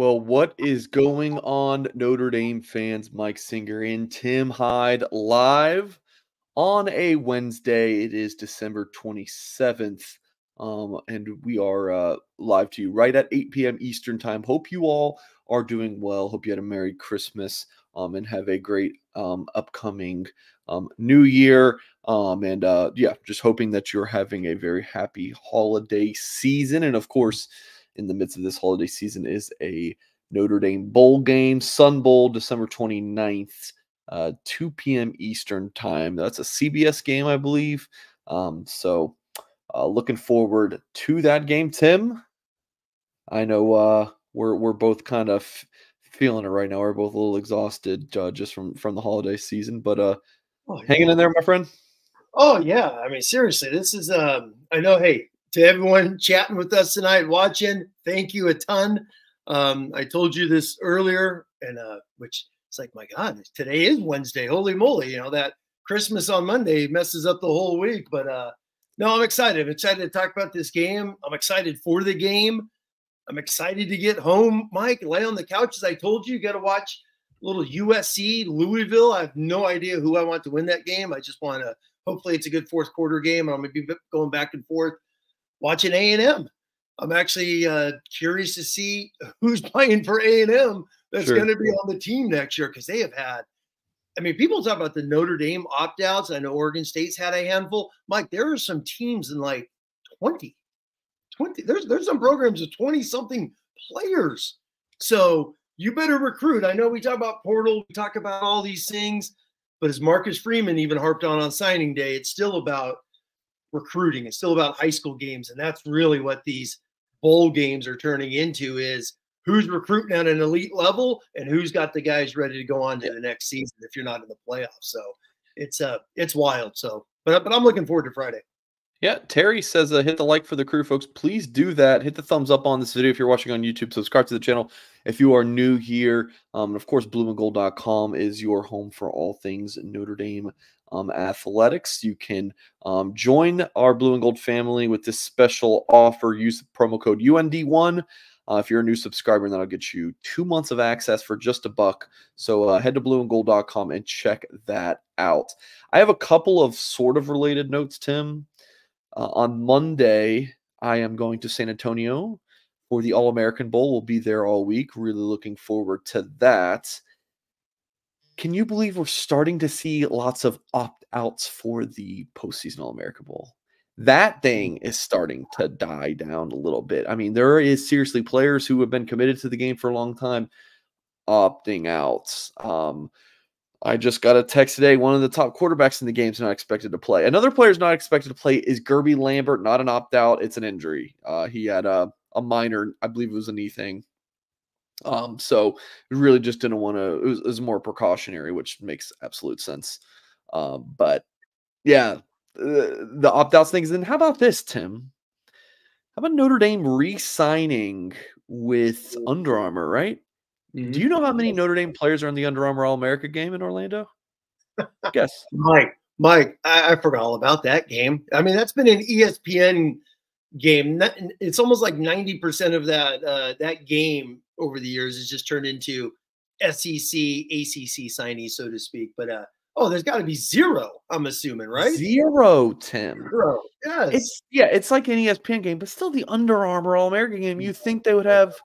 Well, what is going on, Notre Dame fans? Mike Singer and Tim Hyde live on a Wednesday. It is December 27th. Um, and we are uh, live to you right at 8 p.m. Eastern Time. Hope you all are doing well. Hope you had a Merry Christmas um, and have a great um, upcoming um, New Year. Um, and uh, yeah, just hoping that you're having a very happy holiday season. And of course, in the midst of this holiday season is a Notre Dame bowl game, Sun Bowl, December 29th, uh, 2 p.m. Eastern time. That's a CBS game, I believe. Um, so uh, looking forward to that game, Tim. I know uh, we're we're both kind of feeling it right now. We're both a little exhausted uh, just from from the holiday season, but uh, oh, yeah. hanging in there, my friend. Oh yeah, I mean seriously, this is um. I know. Hey, to everyone chatting with us tonight, watching, thank you a ton. Um, I told you this earlier, and uh, which it's like, my God, today is Wednesday. Holy moly, you know that Christmas on Monday messes up the whole week. But uh, no, I'm excited. I'm excited to talk about this game. I'm excited for the game. I'm excited to get home, Mike, lay on the couch. As I told you, you got to watch little USC Louisville. I have no idea who I want to win that game. I just want to. Hopefully, it's a good fourth quarter game. I'm to be going back and forth watching A and M. I'm actually uh, curious to see who's playing for A and M that's sure. going to be on the team next year because they have had. I mean, people talk about the Notre Dame opt outs. I know Oregon State's had a handful. Mike, there are some teams in like 20, 20. There's there's some programs of 20 something players. So you better recruit. I know we talk about portal, we talk about all these things, but as Marcus Freeman even harped on on signing day, it's still about recruiting. It's still about high school games, and that's really what these bowl games are turning into is who's recruiting at an elite level and who's got the guys ready to go on to the next season if you're not in the playoffs. So it's uh it's wild. So but but I'm looking forward to Friday. Yeah, Terry says uh, hit the like for the crew, folks. Please do that. Hit the thumbs up on this video if you're watching on YouTube. Subscribe to the channel if you are new here. Um, and of course, blueandgold.com is your home for all things Notre Dame um, athletics. You can um, join our blue and gold family with this special offer. Use promo code UND1. Uh, if you're a new subscriber, that'll get you two months of access for just a buck. So uh, head to blueandgold.com and check that out. I have a couple of sort of related notes, Tim. Uh, on Monday, I am going to San Antonio for the All American Bowl. We'll be there all week. Really looking forward to that. Can you believe we're starting to see lots of opt outs for the postseason All America Bowl? That mm. thing is starting to die down a little bit. I mean, there is seriously players who have been committed to the game for a long time opting out. Um, I just got a text today. One of the top quarterbacks in the game is not expected to play. Another player is not expected to play is Guerby Lambert. Not an opt out. It's an injury. Uh, he had a, a minor, I believe it was a knee thing. Um, so really just didn't want to, it was, it was, more precautionary, which makes absolute sense. Um, but yeah, the, the opt outs things. And how about this, Tim? How about Notre Dame re signing with Under Armour, right? Mm-hmm. Do you know how many Notre Dame players are in the Under Armour All America game in Orlando? Guess. Mike, Mike, I, I forgot all about that game. I mean, that's been an ESPN game. It's almost like 90% of that uh, that game over the years has just turned into SEC, ACC signees, so to speak. But uh, oh, there's got to be zero. I'm assuming, right? Zero, Tim. Zero. Yes. It's yeah, it's like an ESPN game, but still the Under Armour All American game. You think they would have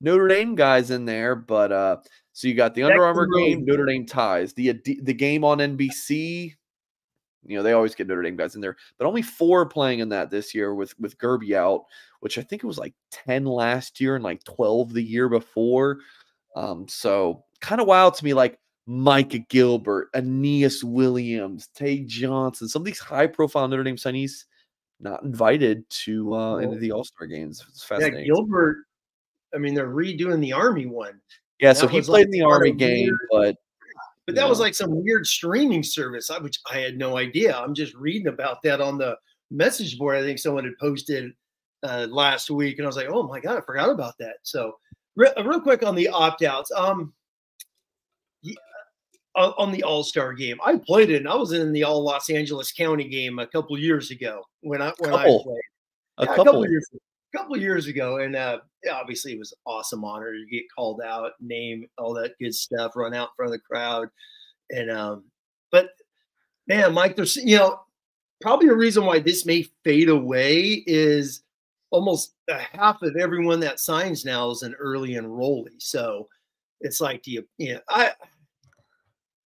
Notre Dame guys in there, but uh, so you got the Under Armour game, Notre Dame ties, the the game on NBC. You know they always get Notre Dame guys in there, but only four playing in that this year with with Guerby out which I think it was like 10 last year and like 12 the year before. Um, so kind of wild to me, like Micah Gilbert, Aneyas Williams, Tay Johnson, some of these high profile Notre Dame signees not invited to uh into the All-Star games. It's fascinating. Yeah, Gilbert, I mean, they're redoing the Army one. Yeah, so he played like in the Army game, weird, but but that know. was like some weird streaming service, which I had no idea. I'm just reading about that on the message board. I think someone had posted uh, last week, and I was like, oh my god, I forgot about that. So, re- uh, real quick on the opt outs, um, yeah, uh, on the All Star game, I played it. and I was in the All Los Angeles County game a couple years ago when I when couple. I played. A, yeah, couple. a couple years. Ago. a couple years ago, and uh, obviously it was awesome honor to get called out, name all that good stuff, run out in front of the crowd, and um, but man, Mike, there's you know probably a reason why this may fade away is almost a half of everyone that signs now is an early enrollee. So it's like, do you, you know, I,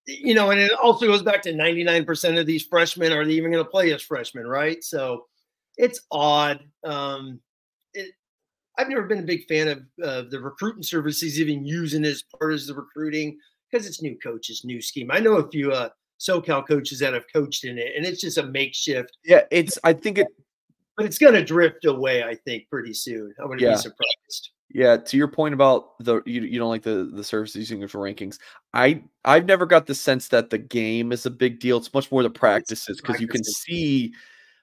you know, and it also goes back to 99% of these freshmen are they even going to play as freshmen, right? So it's odd. Um, it, I've never been a big fan of uh, the recruiting services even using as part of the recruiting because it's new coaches, new scheme. I know a few uh, SoCal coaches that have coached in it, and it's just a makeshift. Yeah, it's. I think it but it's going to drift away. I think pretty soon. I wouldn't yeah. be surprised. Yeah, to your point about the you, you don't like the the service using for rankings. I I've never got the sense that the game is a big deal. It's much more the practices because you can see,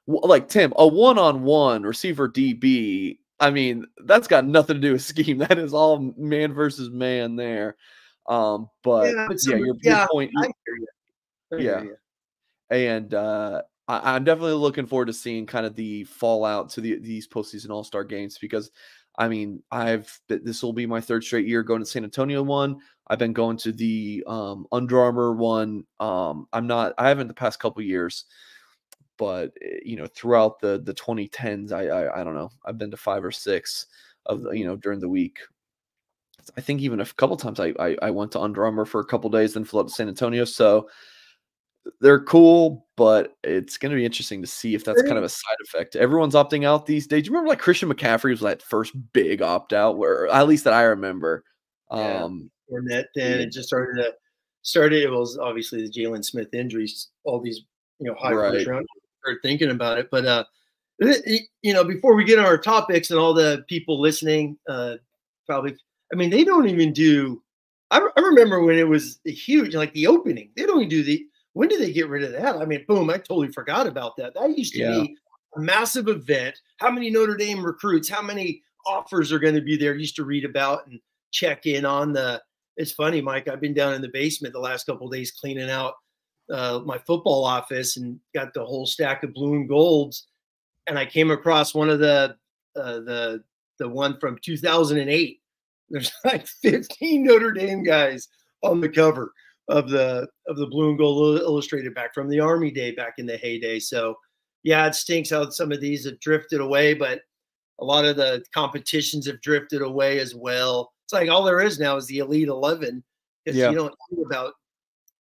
like Tim, a one on one receiver DB. I mean, that's got nothing to do with scheme. That is all man versus man there. Um, but yeah, yeah your, yeah, your point. yeah, and uh, I, am definitely looking forward to seeing kind of the fallout to the these postseason All Star games because I mean I've this will be my third straight year going to San Antonio one. I've been going to the um, Under Armour one. Um, I'm not I haven't the past couple years, but eh, you know throughout the the 2010s I, I I don't know I've been to five or six of the, you know during the week. I think even a couple times I, I, I went to Under Armour for a couple days, then flew up to San Antonio. So they're cool, but it's going to be interesting to see if that's kind of a side effect. Everyone's opting out these days. You remember like Christian McCaffrey was that first big opt out, where at least that I remember. Yeah. Um, that then it just started to started. It was obviously the Jaylon Smith injuries. All these you know high right. round started thinking about it, but uh, you know before we get on our topics and all the people listening, uh, probably I mean they don't even do. I, I remember when it was huge, like the opening. They don't even do the when did they get rid of that? I mean, boom, I totally forgot about that. That used to yeah. be a massive event. How many Notre Dame recruits, how many offers are going to be there? Used to read about and check in on the. It's funny, Mike. I've been down in the basement the last couple days cleaning out uh, my football office and got the whole stack of blue and golds. And I came across one of the uh, the the one from 2008. There's like 15 Notre Dame guys on the cover of the of the blue and gold illustrated back from the army day back in the heyday so yeah it stinks how some of these have drifted away but a lot of the competitions have drifted away as well it's like all there is now is the elite 11 because yeah. you don't think about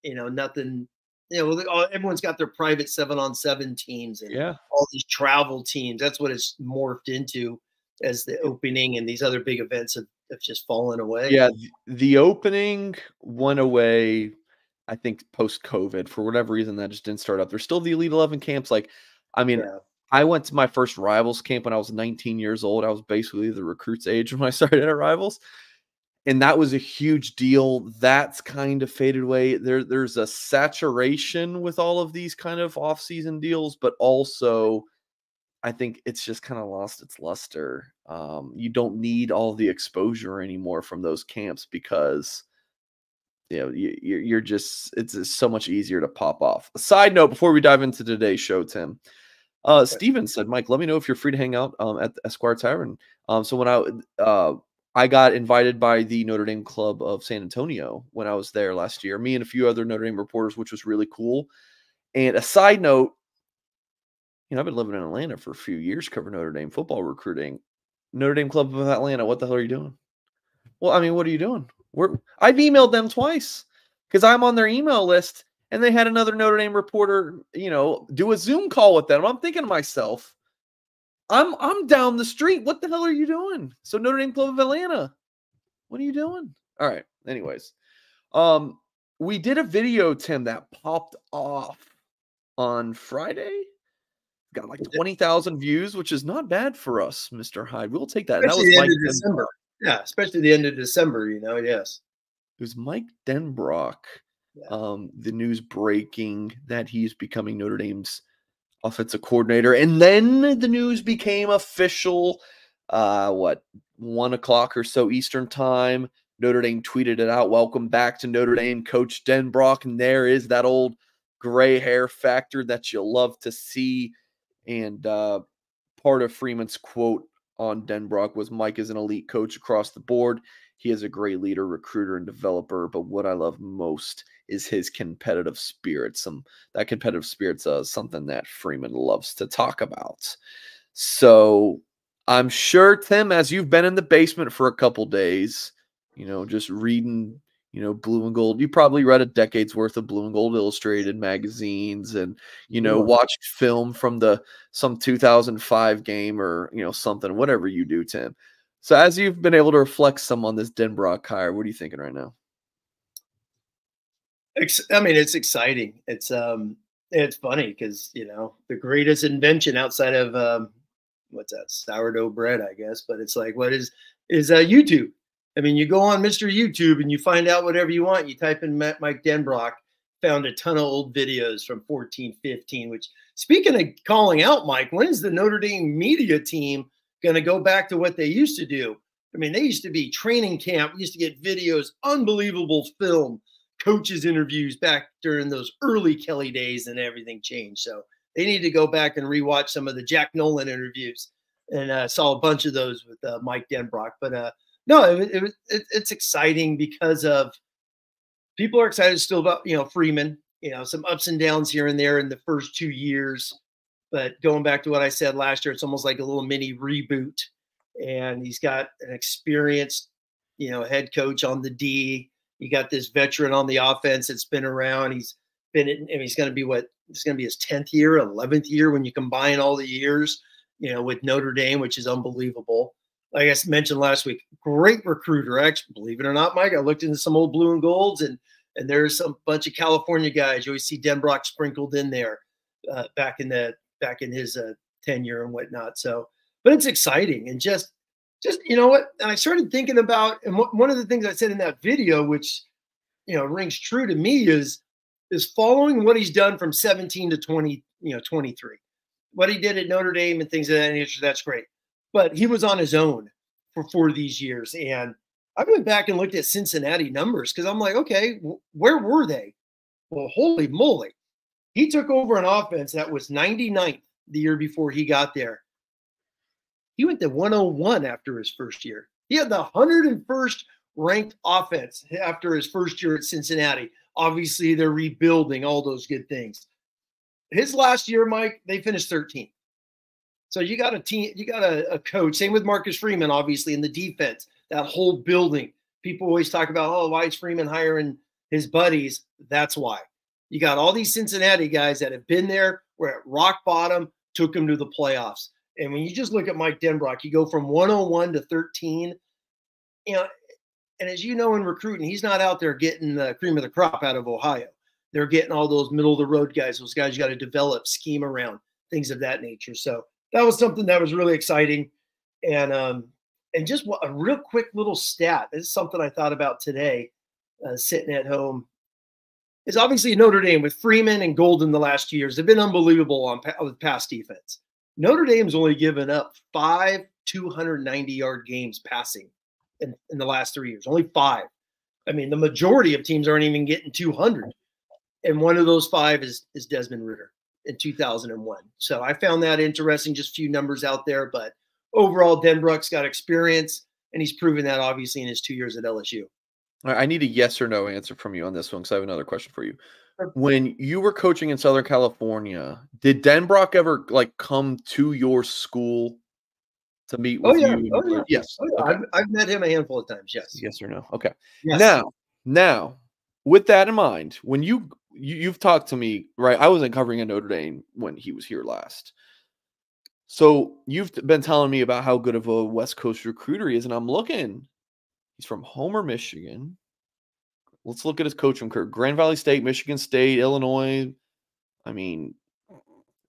you know nothing you know everyone's got their private seven on seven teams and yeah all these travel teams that's what it's morphed into as the opening and these other big events have, have just fallen away yeah the opening went away I think post COVID for whatever reason that just didn't start up. There's still the Elite Eleven camps. Like, I mean, yeah. I went to my first Rivals camp when I was 19 years old. I was basically the recruits age when I started at Rivals, and that was a huge deal. That's kind of faded away. There, there's a saturation with all of these kind of off-season deals, but also. I think it's just kind of lost its luster. Um, you don't need all the exposure anymore from those camps because you know, you, you're just it's so much easier to pop off. A side note before we dive into today's show, Tim. Uh, Steven said, Mike, let me know if you're free to hang out um, at the Esquire Tavern. Um, so when I uh, I got invited by the Notre Dame Club of San Antonio when I was there last year, me and a few other Notre Dame reporters, which was really cool. And a side note, you know, I've been living in Atlanta for a few years, covering Notre Dame football recruiting. Notre Dame Club of Atlanta, what the hell are you doing? Well, I mean, what are you doing? We're, I've emailed them twice because I'm on their email list and they had another Notre Dame reporter, you know, do a Zoom call with them. I'm thinking to myself, I'm I'm down the street. What the hell are you doing? So Notre Dame Club of Atlanta. What are you doing? All right. Anyways, um, we did a video, Tim, that popped off on Friday. Got like twenty thousand views, which is not bad for us, Mister Hyde. We'll take that. Especially that was like December. Yeah, especially the end of December, you know, yes. It was Mike Denbrock, yeah. um, the news breaking that he's becoming Notre Dame's offensive coordinator. And then the news became official, uh, what, one o'clock or so Eastern time. Notre Dame tweeted it out. Welcome back to Notre Dame, Coach Denbrock. And there is that old gray hair factor that you love to see. And uh, part of Freeman's quote on Denbrock was Mike is an elite coach across the board. He is a great leader, recruiter, and developer. But what I love most is his competitive spirit. Some that competitive spirit's uh, something that Freeman loves to talk about. So I'm sure, Tim, as you've been in the basement for a couple days, you know, just reading, you know, blue and gold. You probably read a decade's worth of blue and gold illustrated magazines and, you know, watched film from the some 2005 game or, you know, something, whatever you do, Tim. So as you've been able to reflect some on this Denbrock hire, what are you thinking right now? I mean, it's exciting. It's um, it's funny because you know the greatest invention outside of um, what's that sourdough bread, I guess. But it's like what is is uh, YouTube? I mean, you go on Mr. YouTube and you find out whatever you want. You type in Mike Denbrock, found a ton of old videos from 14, 15. Which speaking of calling out, Mike, when is the Notre Dame media team going to go back to what they used to do? I mean, they used to be training camp. We used to get videos, unbelievable film, coaches interviews back during those early Kelly days, and everything changed. So they need to go back and rewatch some of the Jack Nolan interviews, and uh, saw a bunch of those with uh, Mike Denbrock. But uh, no, it, it, it, it's exciting because of people are excited still about you know Freeman. You know, some ups and downs here and there in the first two years, but going back to what I said last year, it's almost like a little mini reboot. And he's got an experienced, you know, head coach on the D. You got this veteran on the offense that's been around. He's been, in, mean, he's going to be what it's going to be his 10th year, 11th year when you combine all the years, you know, with Notre Dame, which is unbelievable. Like I mentioned last week, great recruiter. Actually, believe it or not, Mike, I looked into some old blue and golds and and there's a bunch of California guys. You always see Denbrock sprinkled in there uh, back in the back in his uh, tenure and whatnot. So, but it's exciting and just just you know what? And I started thinking about and one of the things I said in that video, which you know rings true to me, is is following what he's done from 17 to 20, you know, 23. What he did at Notre Dame and things of that nature, that's great. But he was on his own for for these years. And I went back and looked at Cincinnati numbers because I'm like, okay, where were they? Well, holy moly. He took over an offense that was 99th the year before he got there. He went to 101 after his first year. He had the 101st ranked offense after his first year at Cincinnati. Obviously, they're rebuilding all those good things. His last year, Mike, they finished 13th. So you got a team, you got a, a, coach. Same with Marcus Freeman, obviously, in the defense. That whole building. People always talk about, oh, why is Freeman hiring his buddies? That's why. You got all these Cincinnati guys that have been there, were at rock bottom, took them to the playoffs. And when you just look at Mike Denbrock, you go from 101 to 13. You know, and as you know in recruiting, he's not out there getting the cream of the crop out of Ohio. They're getting all those middle of the road guys, those guys you got to develop, scheme around, things of that nature. So that was something that was really exciting. And um, and just a real quick little stat. This is something I thought about today, uh, sitting at home. Is obviously Notre Dame with Freeman and Golden the last years They've been unbelievable on with pass defense. Notre Dame's only given up five 290 yard games passing in, in the last three years. Only five. I mean, the majority of teams aren't even getting 200. And one of those five is, is Desmond Ridder in 2001. So I found that interesting. Just a few numbers out there, but overall, Denbrock's got experience, and he's proven that obviously in his two years at LSU. I need a yes or no answer from you on this one because I have another question for you. When you were coaching in Southern California, did Denbrock ever like come to your school to meet oh, with oh, yeah. you? Oh, yeah. Yes. Oh, yeah. Okay. I've, I've, met him a handful of times. Yes. Yes or no? Okay. Yes. Now, now, with that in mind, when you, you you've talked to me, right? I wasn't covering a Notre Dame when he was here last. So you've been telling me about how good of a West Coast recruiter he is, and I'm looking. He's from Homer, Michigan. Let's look at his coaching career: Grand Valley State, Michigan State, Illinois. I mean,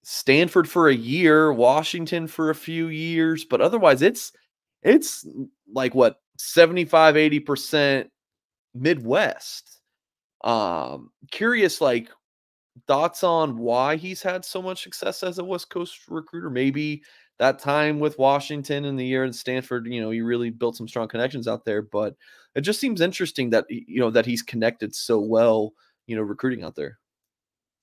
Stanford for a year, Washington for a few years, but otherwise it's it's like what 75 80% Midwest. Um curious like thoughts on why he's had so much success as a West Coast recruiter. Maybe that time with Washington and the year in Stanford, you know, he really built some strong connections out there, but it just seems interesting that you know that he's connected so well, you know, recruiting out there.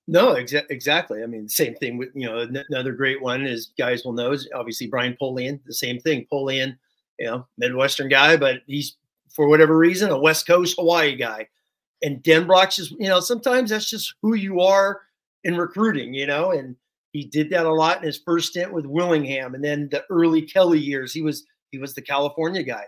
No, exa- exactly. I mean, same thing with you know another great one is guys will know is obviously Brian Polian. The same thing. Polian, you know, Midwestern guy, but he's for whatever reason a West Coast Hawaii guy. And Denbrock just you know sometimes that's just who you are in recruiting, you know. And he did that a lot in his first stint with Willingham, and then the early Kelly years, he was he was the California guy.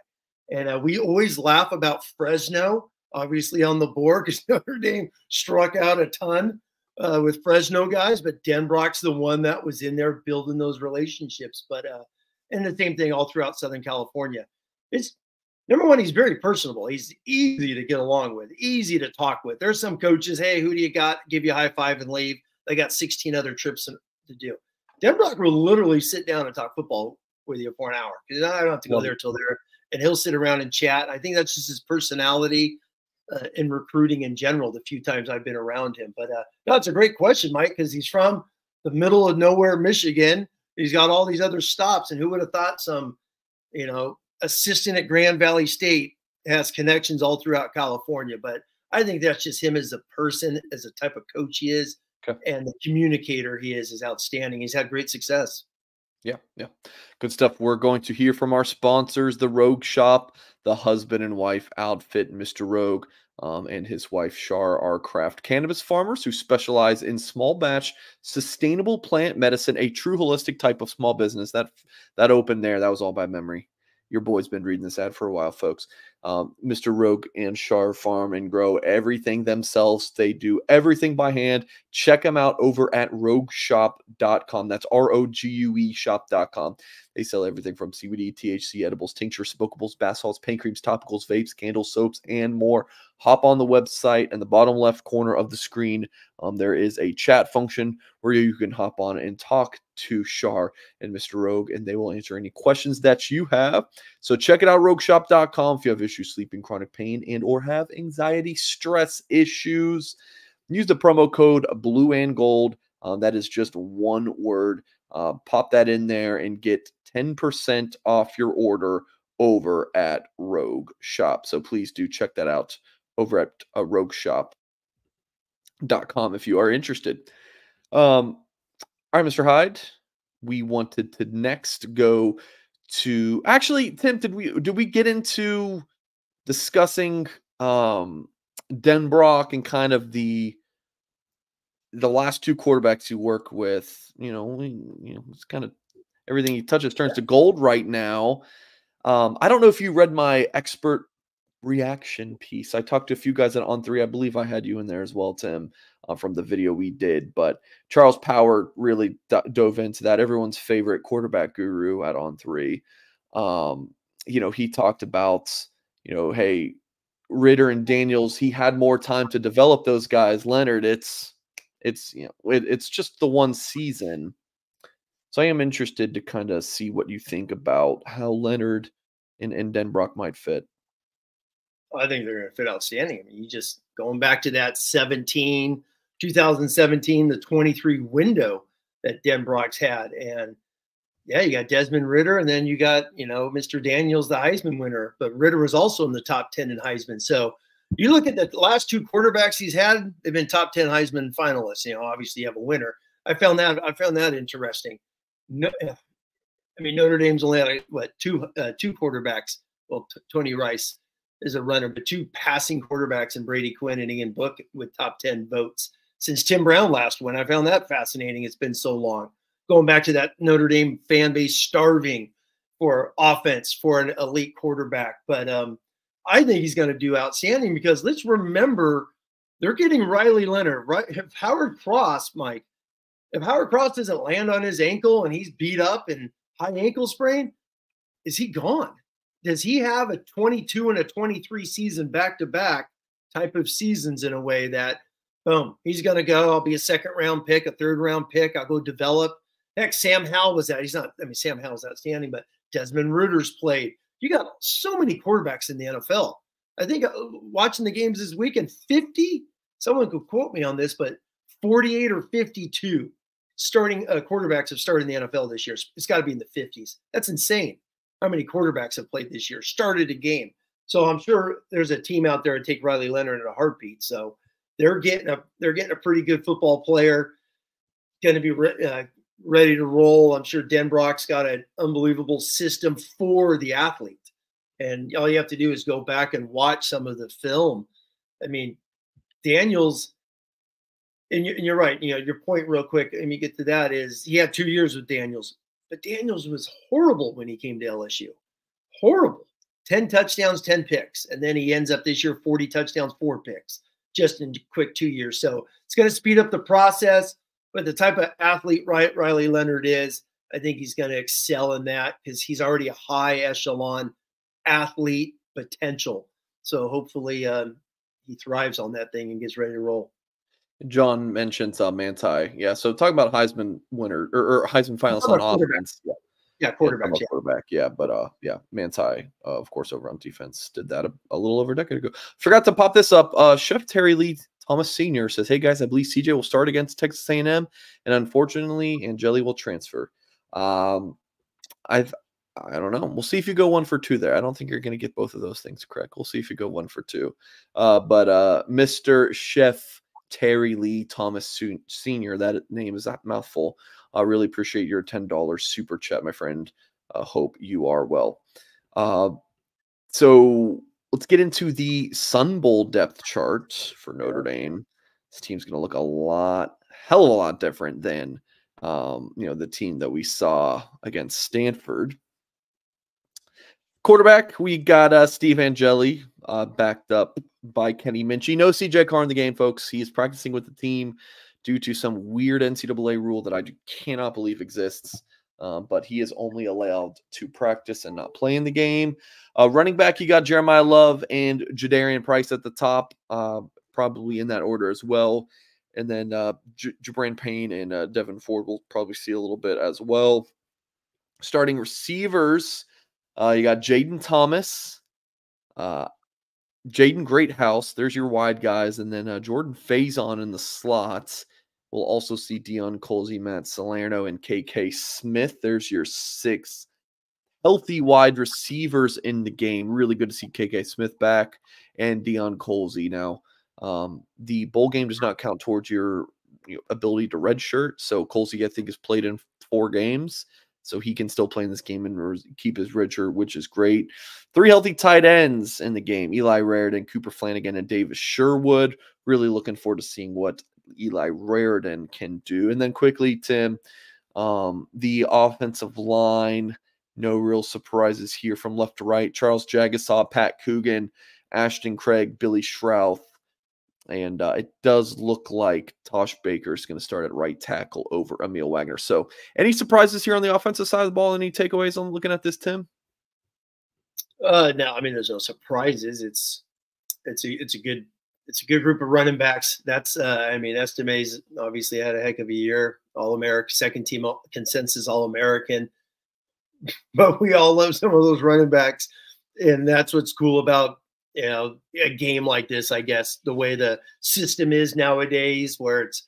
And uh, we always laugh about Fresno, obviously on the board because Notre Dame struck out a ton uh, with Fresno guys, but Denbrock's the one that was in there building those relationships. But uh, and the same thing all throughout Southern California. It's number one, he's very personable. He's easy to get along with, easy to talk with. There's some coaches, hey, who do you got? Give you a high five and leave. They got 16 other trips to do. Denbrock will literally sit down and talk football with you for an hour because I don't have to go there till there, and he'll sit around and chat. I think that's just his personality uh, in recruiting in general. The few times I've been around him, but uh, no, it's a great question, Mike, because he's from the middle of nowhere, Michigan. He's got all these other stops, and who would have thought some, you know, assistant at Grand Valley State has connections all throughout California. But I think that's just him as a person, as a type of coach he is, okay. and the communicator he is is outstanding. He's had great success. Yeah, yeah. Good stuff. We're going to hear from our sponsors, the Rogue Shop, the husband and wife outfit, Mr. Rogue, um, and his wife, Shar, are craft cannabis farmers who specialize in small batch, sustainable plant medicine, a true holistic type of small business. That that opened there, that was all by memory. Your boy's been reading this ad for a while, folks. Um, Mr. Rogue and Shar farm and grow everything themselves. They do everything by hand. Check them out over at rogueshop.com. That's R O G U E shop.com. They sell everything from CBD, THC, edibles, tinctures, smokables, bath salts, pain creams, topicals, vapes, candles, soaps, and more. Hop on the website in the bottom left corner of the screen. Um, there is a chat function where you can hop on and talk to Shar and Mr. Rogue, and they will answer any questions that you have. So check it out, rogueshop.com if you have issues sleeping, chronic pain, and or have anxiety, stress issues. Use the promo code blue and gold. Uh, that is just one word. Uh, pop that in there and get 10% off your order over at Rogue Shop. So please do check that out over at uh, rogueshop.com if you are interested. Um, all right, Mr. Hyde, we wanted to next go to actually, Tim, did we did we get into discussing um Denbrock and kind of the the last two quarterbacks you work with, you know, you know, it's kind of everything he touches turns to gold right now. Um, I don't know if you read my expert reaction piece. I talked to a few guys at On Three. I believe I had you in there as well, Tim, uh, from the video we did. But Charles Power really dove into that. Everyone's favorite quarterback guru at On Three. Um, you know, he talked about, you know, hey, Ridder and Daniels. He had more time to develop those guys. Leonard, it's it's you know it, it's just the one season so i am interested to kind of see what you think about how leonard and, and denbrock might fit i think they're going to fit outstanding i mean you just going back to that 17 2017 the 23 window that denbrock's had and yeah you got desmond Ridder, and then you got you know mr daniels the heisman winner but Ridder was also in the top 10 in heisman so you look at the last two quarterbacks he's had; they've been top ten Heisman finalists. You know, obviously you have a winner. I found that I found that interesting. No, I mean Notre Dame's only had what two uh, two quarterbacks. Well, t- Tony Rice is a runner, but two passing quarterbacks and Brady Quinn and Ian Book with top ten votes since Tim Brown last won. I found that fascinating. It's been so long. Going back to that Notre Dame fan base starving for offense for an elite quarterback, but um, I think he's going to do outstanding because let's remember they're getting Riley Leonard. Right? If Howard Cross, Mike, if Howard Cross doesn't land on his ankle and he's beat up and high ankle sprain, is he gone? Does he have a 22 and a 23 season back to back type of seasons in a way that, boom, he's going to go. I'll be a second round pick, a third round pick. I'll go develop. Heck, Sam Howell was that. He's not, I mean, Sam Howell's outstanding, but Desmond Ridder's played. You got so many quarterbacks in the NFL. I think uh, watching the games this weekend, 50, someone could quote me on this, but 48 or 52 starting uh, quarterbacks have started in the NFL this year. It's got to be in the 50s. That's insane. How many quarterbacks have played this year, started a game. So I'm sure there's a team out there to take Riley Leonard in a heartbeat. So they're getting a they're getting a pretty good football player, going to be uh, ready to roll. I'm sure Denbrock's got an unbelievable system for the athlete, and all you have to do is go back and watch some of the film. I mean, Daniels. And you're right. You know your point, real quick. Let me get to that. Is he had two years with Daniels, but Daniels was horrible when he came to LSU. Horrible. 10 touchdowns, 10 picks. And then he ends up this year 40 touchdowns, four picks just in quick two years. So it's going to speed up the process. But the type of athlete Right Riley Leonard is, I think he's going to excel in that because he's already a high echelon athlete potential. So hopefully um, he thrives on that thing and gets ready to roll. John mentions uh, Manti. Yeah. So talking about Heisman winner or, or Heisman finalists on offense. Yeah. Yeah, quarterback. Yeah, quarterback. Yeah, but uh, yeah, Manti, uh, of course, over on defense did that a, a, little over a decade ago. Forgot to pop this up. Uh, Chef Terry Lee Thomas Senior says, "Hey guys, I believe CJ will start against Texas A&M, and unfortunately, Angeli will transfer." Um, I've I don't know. We'll see if you go one for two there. I don't think you're going to get both of those things correct. We'll see if you go one for two. Uh, but uh, Mr. Chef Terry Lee Thomas Senior, that name is that mouthful. I really appreciate your $10 super chat, my friend. Uh, hope you are well. Uh, so let's get into the Sun Bowl depth chart for Notre Dame. This team's going to look a lot, hell of a lot different than, um, you know, the team that we saw against Stanford. Quarterback, we got uh, Steve Angeli, uh, backed up by Kenny Minchey. No CJ Carr in the game, folks. He's practicing with the team due to some weird NCAA rule that I cannot believe exists. Um, but he is only allowed to practice and not play in the game. Uh, running back, you got Jeremiyah Love and Jadarian Price at the top, uh, probably in that order as well. And then uh, J- Gi'Bran Payne and uh, Devyn Ford will probably see a little bit as well. Starting receivers, uh, you got Jayden Thomas, uh, Jaden Greathouse. There's your wide guys. And then uh, Jordan Faison in the slots. We'll also see Deion Colzie, Matt Salerno, and KK Smith. There's your six healthy wide receivers in the game. Really good to see KK Smith back and Deion Colzie. Now, um, the bowl game does not count towards your you know, ability to redshirt. So Colzie, I think, has played in four games. So he can still play in this game and keep his redshirt, which is great. Three healthy tight ends in the game Eli Raridon, Cooper Flanagan, and Davis Sherwood. Really looking forward to seeing what Eli Raridon can do. And then quickly, Tim, um, the offensive line, no real surprises here from left to right. Charles Jagusah, Pat Coogan, Ashton Craig, Billy Schrauth. And uh, it does look like Tosh Baker is going to start at right tackle over Aamil Wagner. So, any surprises here on the offensive side of the ball? Any takeaways on looking at this, Tim? Uh, no, I mean, there's no surprises. It's it's a it's a good it's a good group of running backs. That's, uh, I mean, Estime's obviously had a heck of a year, All American, second team consensus All American. But we all love some of those running backs, and that's what's cool about you know a game like this. I guess the way the system is nowadays, where it's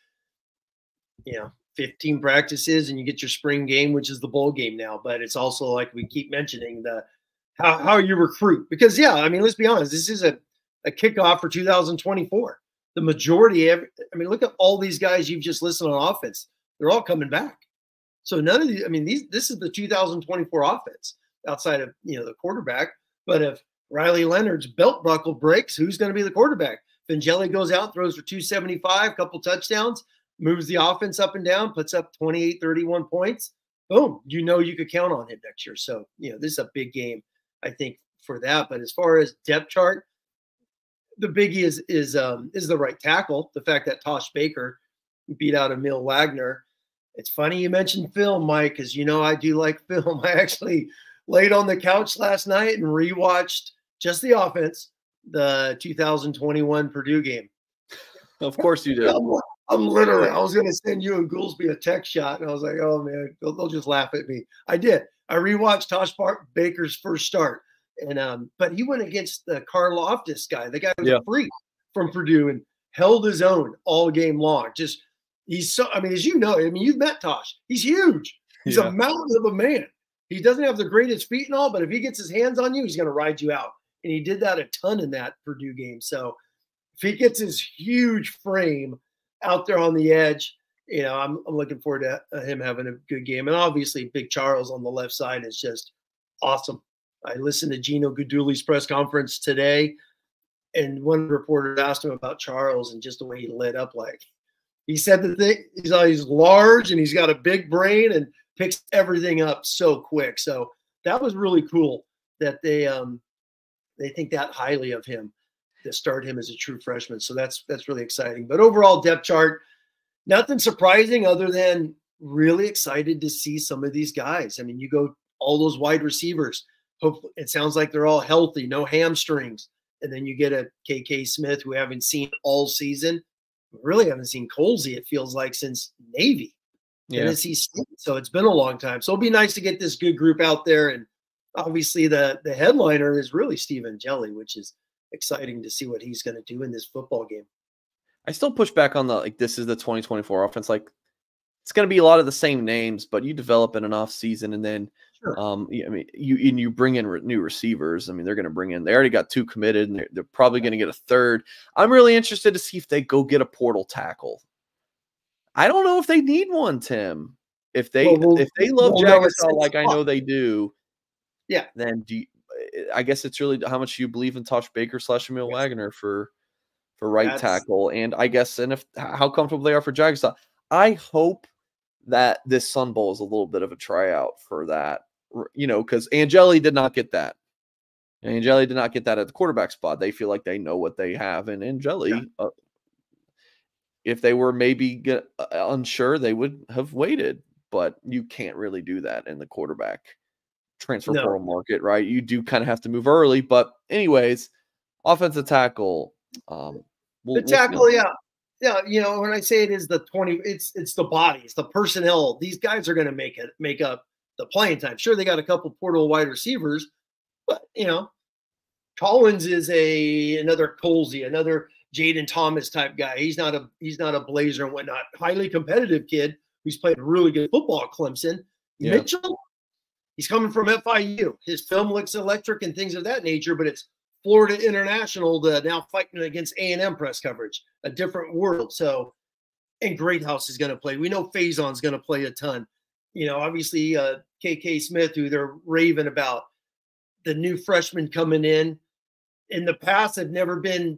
you know 15 practices and you get your spring game, which is the bowl game now. But it's also like we keep mentioning the how how you recruit because yeah, I mean, let's be honest, this is a a kickoff for 2024. The majority of, I mean, look at all these guys you've just listed on offense. They're all coming back. So none of these, I mean, these this is the 2024 offense outside of you know the quarterback. But if Riley Leonard's belt buckle breaks, who's going to be the quarterback? If Angeli goes out, throws for 275, couple touchdowns, moves the offense up and down, puts up 28, 31 points. Boom, you know you could count on him next year. So, you know, this is a big game, I think, for that. But as far as depth chart, the biggie is is um, is the right tackle. The fact that Tosh Baker beat out Aamil Wagner. It's funny you mentioned film, Mike, because you know I do like film. I actually laid on the couch last night and rewatched just the offense, the 2021 Purdue game. Of course you did. I'm, I'm literally. I was going to send you and Goolsby a text shot, and I was like, "Oh man, they'll, they'll just laugh at me." I did. I rewatched Tosh Baker's first start. And um, but he went against the Karlaftis guy. The guy was yeah. a freak from Purdue and held his own all game long. Just he's so I mean, as you know, I mean, you've met Tosh. He's huge. He's yeah. a mountain of a man. He doesn't have the greatest feet and all, but if he gets his hands on you, he's going to ride you out. And he did that a ton in that Purdue game. So if he gets his huge frame out there on the edge, you know, I'm, I'm looking forward to uh, him having a good game. And obviously, Big Charles on the left side is just awesome. I listened to Gino Guidugli's press conference today, and one reporter asked him about Charles and just the way he lit up. Like he said the thing, he's, he's large and he's got a big brain and picks everything up so quick. So that was really cool that they um they think that highly of him to start him as a true freshman. So that's that's really exciting. But overall depth chart nothing surprising other than really excited to see some of these guys. I mean, you go all those wide receivers. Hope it sounds like they're all healthy, no hamstrings. And then you get a KK Smith who we haven't seen all season. We really haven't seen Colzie, it feels like, since Navy. Yeah. Tennessee State. So it's been a long time. So it'll be nice to get this good group out there. And obviously the the headliner is really Steve Angeli, which is exciting to see what he's going to do in this football game. I still push back on the like this is the 2024 offense. Like it's going to be a lot of the same names, but you develop in an off season and then sure. um I mean you and you bring in re- new receivers. I mean they're going to bring in they already got two committed and they're, they're probably going to get a third. I'm really interested to see if they go get a portal tackle. I don't know if they need one, Tim. If they well, if they love we'll Jagusah like I know they do, yeah, then do you, I guess it's really how much you believe in Tosh Baker slash Aamil yes. Wagner for for right That's... tackle. And I guess, and if how comfortable they are for Jagusah. I hope that this Sun Bowl is a little bit of a tryout for that, you know, because Angeli did not get that. Angeli did not get that at the quarterback spot. They feel like they know what they have. And Angeli, yeah. uh, if they were maybe get, uh, unsure, they would have waited. But you can't really do that in the quarterback transfer no. portal market, right? You do kind of have to move early. But, anyways, offensive tackle. Um, We'll, the tackle, we'll, yeah, yeah. You know, when I say it is the twenty, it's it's the bodies, the personnel. These guys are going to make it make up the playing time. Sure, they got a couple portal wide receivers, but you know, Collins is a another Colzie, another Jayden Thomas type guy. He's not a he's not a blazer and whatnot. Highly competitive kid who's played really good football at Clemson. Yeah. Mitchell, he's coming from FIU. His film looks electric and things of that nature, but it's Florida International to now fighting against A&M press coverage, a different world. So, and Greathouse is going to play. We know Faison's going to play a ton. You know, obviously uh, KK Smith, who they're raving about, the new freshman coming in. In the past, have never been.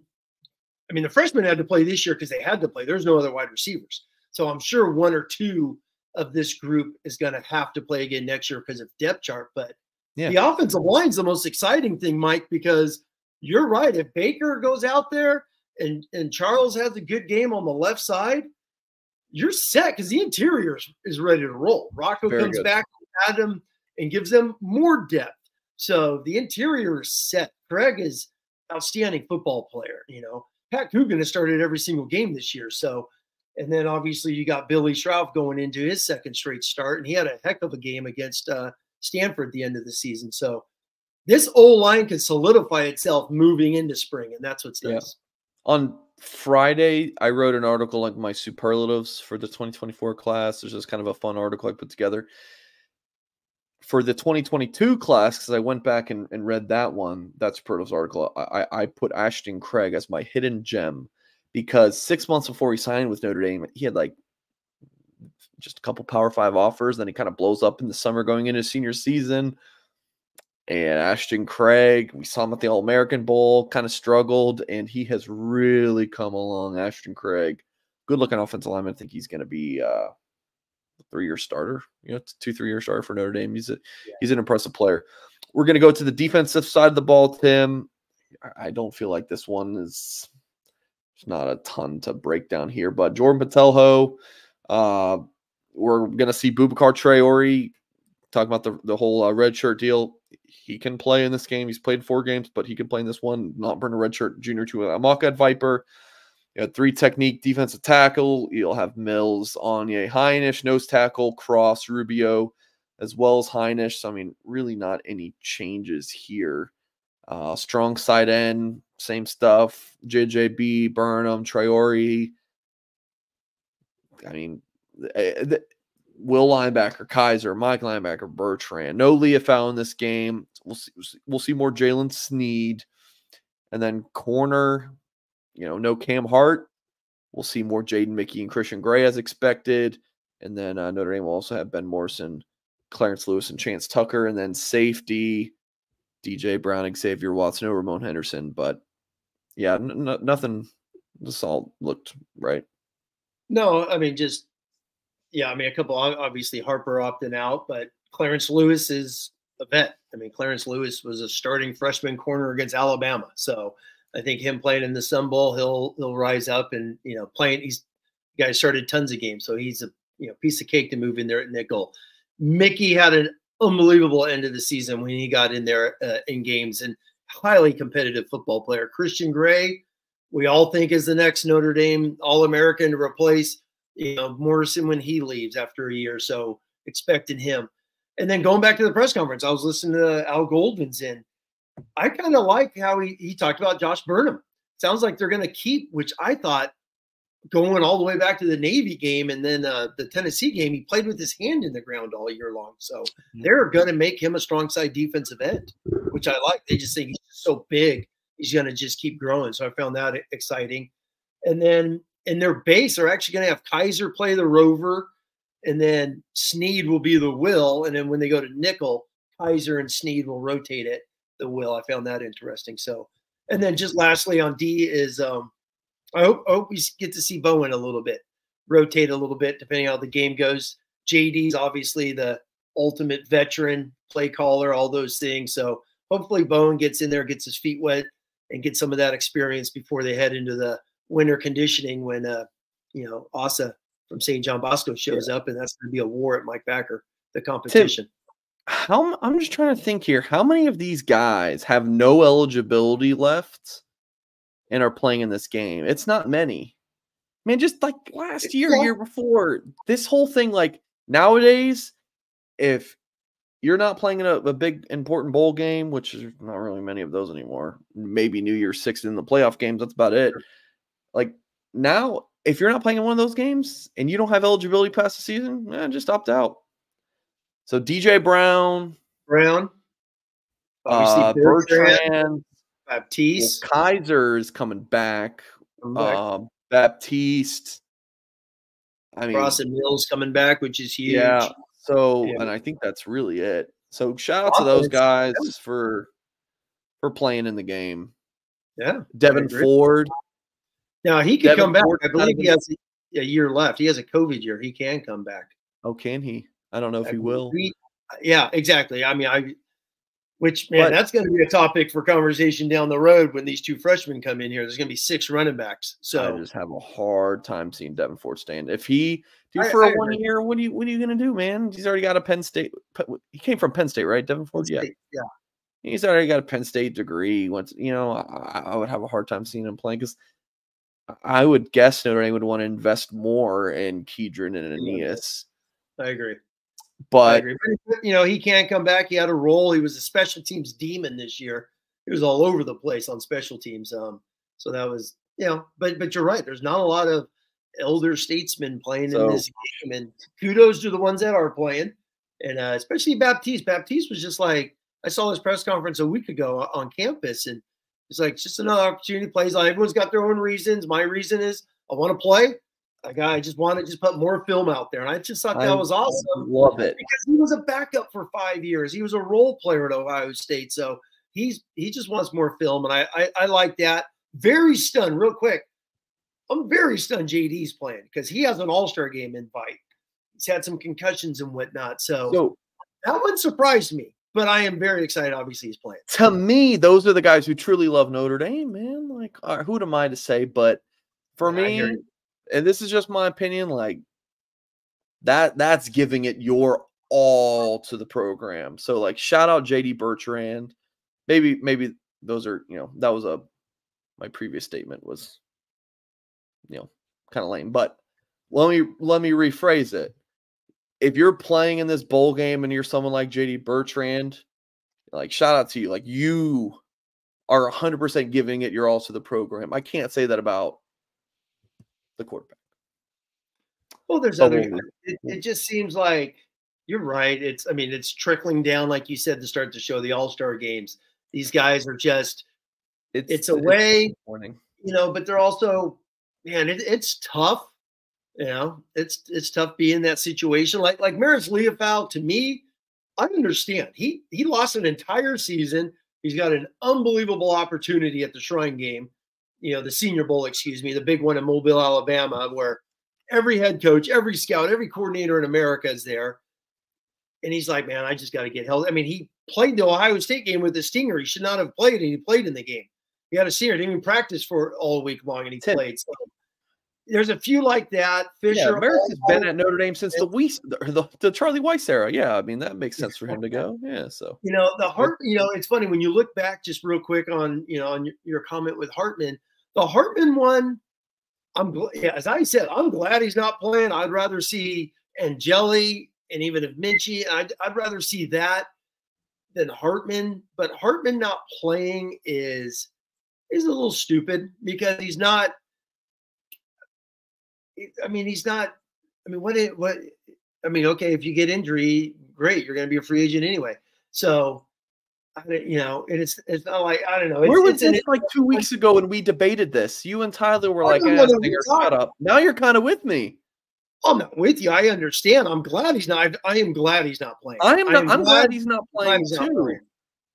I mean, the freshmen had to play this year because they had to play. There's no other wide receivers, so I'm sure one or two of this group is going to have to play again next year because of depth chart. But yeah. the offensive line's the most exciting thing, Mike, because you're right. If Baker goes out there and, and Charles has a good game on the left side, you're set because the interior is, is, ready to roll. Rocco Very comes good. back, Adam, and gives them more depth. So the interior is set. Craig is outstanding football player. You know, Pat Coogan has started every single game this year. So, and then obviously you got Billy Schrauth going into his second straight start, and he had a heck of a game against uh, Stanford at the end of the season. So this O line can solidify itself moving into spring, and that's what's nice. Yeah. On Friday, I wrote an article like my superlatives for the 2024 class. There's just kind of a fun article I put together. For the 2022 class, because I went back and, and read that one, that superlatives article, I, I put Ashton Craig as my hidden gem because six months before he signed with Notre Dame, he had like just a couple Power Five offers. Then he kind of blows up in the summer going into senior season and Ashton Craig. We saw him at the All American Bowl, kind of struggled, and he has really come along. Ashton Craig, good looking offensive lineman. I think he's going to be uh, a three year starter, you know, two, three year starter for Notre Dame. He's a, yeah. he's an impressive player. We're going to go to the defensive side of the ball, Tim. I don't feel like this one is there's not a ton to break down here, but Jordan Botelho, uh, we're going to see Boubacar Traore talk about the, the whole uh, red shirt deal he can play in this game. He's played four games, but he can play in this one. Not burn a redshirt Junior Tuihalamaka Viper. You have three technique defensive tackle. You'll have Mills, Onye, Hinish, nose tackle, Cross, Rubio, as well as Hinish. So, I mean, really not any changes here. Uh, strong side end, same stuff. JJB, Burnham, Traore. I mean, eh, Will linebacker Kiser, Mike linebacker Bertrand. No Liufau in this game. We'll see. We'll see more Jaylen Sneed, and then corner. you know, no Cam Hart. We'll see more Jaden Mickey and Christian Gray as expected. And then uh, Notre Dame will also have Ben Morrison, Clarence Lewis, and Chance Tucker. And then safety, DJ Brown, Xavier Watson, no Ramon Henderson. But yeah, nothing. This all looked right. No, I mean, just, yeah, I mean, a couple, obviously Harper opting out, but Clarence Lewis is a vet. I mean, Clarence Lewis was a starting freshman corner against Alabama. So I think him playing in the Sun Bowl, he'll he'll rise up and you know playing. He's guy started tons of games, so he's a you know piece of cake to move in there at nickel. Mickey had an unbelievable end of the season when he got in there uh, in games and highly competitive football player. Christian Gray, we all think is the next Notre Dame All American to replace you know Morrison when he leaves after a year. Or so expecting him. And then going back to the press conference, I was listening to Al Golden's in. I kind of like how he, he talked about Josh Burnham. Sounds like they're going to keep, which I thought going all the way back to the Navy game and then uh, the Tennessee game, he played with his hand in the ground all year long. So mm-hmm. they're going to make him a strong side defensive end, which I like. They just think he's so big, he's going to just keep growing. So I found that exciting. And then in their base, they're actually going to have Kiser play the rover and then Sneed will be the will, and then when they go to nickel, Kiser and Sneed will rotate it the will. I found that interesting. So, and then just lastly on D is um, I hope, hope we get to see Bowen a little bit, rotate a little bit depending on how the game goes. JD's obviously the ultimate veteran play caller, all those things. So hopefully Bowen gets in there, gets his feet wet, and get some of that experience before they head into the winter conditioning when uh, you know Asa from St. John Bosco shows yeah. up, and that's going to be a war at Mike Backer, the competition. Tim, how I'm just trying to think here. How many of these guys have no eligibility left and are playing in this game? It's not many. Man, just like last year, year before, this whole thing, like nowadays, if you're not playing in a, a, big important bowl game, which is not really many of those anymore. Maybe New Year's Six in the playoff games. That's about it. Like now, if you're not playing in one of those games and you don't have eligibility past the season, eh, just opt out. So DJ Brown, Brown, uh, Bertrand, Baptiste, well, Kiser is coming back. back. Uh, Baptiste. I mean, Ross and Mills coming back, which is huge. Yeah. So, yeah. and I think that's really it. So, shout out to those guys for for playing in the game. Yeah, Devyn Ford. Now he could Devyn come back. I believe he has a, year left. He has a COVID year. He can come back. Oh, can he? I don't know if I he will. yeah, exactly. I mean, I which man, but, that's going to be a topic for conversation down the road when these two freshmen come in here. There's going to be six running backs. So I just have a hard time seeing Devyn Ford stand. If he do for I, a one year, what are you what are you going to do, man? He's already got a Penn State. He came from Penn State, right? Devyn Ford, yeah, yeah. He's already got a Penn State degree. Once you know, I, I would have a hard time seeing him playing because I would guess Notre Dame would want to invest more in Kedren and Aneyas. I agree. But, I agree. but you know, he can't come back. He had a role. He was a special teams demon this year. He was all over the place on special teams. Um, so that was you know, but but you're right. There's not a lot of elder statesmen playing so, in this game, and kudos to the ones that are playing, and uh, especially Baptiste. Baptiste was just like I saw his press conference a week ago on campus, and it's like just another opportunity. Plays like everyone's got their own reasons. My reason is I want to play. Like I just want to just put more film out there, and I just thought that I was awesome. Love it because he was a backup for five years. He was a role player at Ohio State, so he's he just wants more film, and I I, I like that. Very stunned, real quick. I'm very stunned. JD's playing because he has an All Star game invite. He's had some concussions and whatnot, so, so that one surprised me but I am very excited. Obviously, he's playing. To me, those are the guys who truly love Notre Dame, man. Like, uh, who am I to say? But for yeah, me, and this is just my opinion, like that that's giving it your all to the program. So, like, shout out JD Bertrand. Maybe, maybe those are you know that was a my previous statement was you know kind of lame, but let me let me rephrase it if you're playing in this bowl game and you're someone like JD Bertrand, like shout out to you. Like you are 100% giving it your all to the program. I can't say that about the quarterback. Well, there's other. Uh, it, it just seems like you're right. It's, I mean, it's trickling down, like you said, to start to show the All Star games. These guys are just. It's, it's a way. Morning. you know, but they're also, man, it, it's tough. You know, it's it's tough being in that situation. Like like Marist Liufau, to me, I understand. He he lost an entire season. He's got an unbelievable opportunity at the Shrine Game, you know, the Senior Bowl, excuse me, the big one in Mobile, Alabama, where every head coach, every scout, every coordinator in America is there. And he's like, man, I just got to get healthy. I mean, he played the Ohio State game with the stinger. He should not have played, and he played in the game. He had a senior, Didn't even practice for all week long, and he Tim. played. So there's a few like that. Fisher, yeah, has been at Notre Dame since the Weis, the, the Charlie Weis era. Yeah, I mean that makes sense for him to go. Yeah, so you know the Hart. You know, it's funny when you look back just real quick on you know on your, your comment with Hartman. The Hartman one, I'm yeah, as I said, I'm glad he's not playing. I'd rather see Angeli and even if Minchey, I'd, I'd rather see that than Hartman. But Hartman not playing is is a little stupid because he's not I mean, he's not. I mean, what? What? I mean, okay, if you get injury, great, you're going to be a free agent anyway. So, you know, and it's it's not like I don't know. Where was this like two weeks ago when we debated this? You and Tyler were like, eh, "Shut up." Now you're kind of with me. I'm not with you. I understand. I'm glad he's not. I am glad he's not playing. I am. Not, I am I'm glad, glad, he's not playing he's too. Not playing.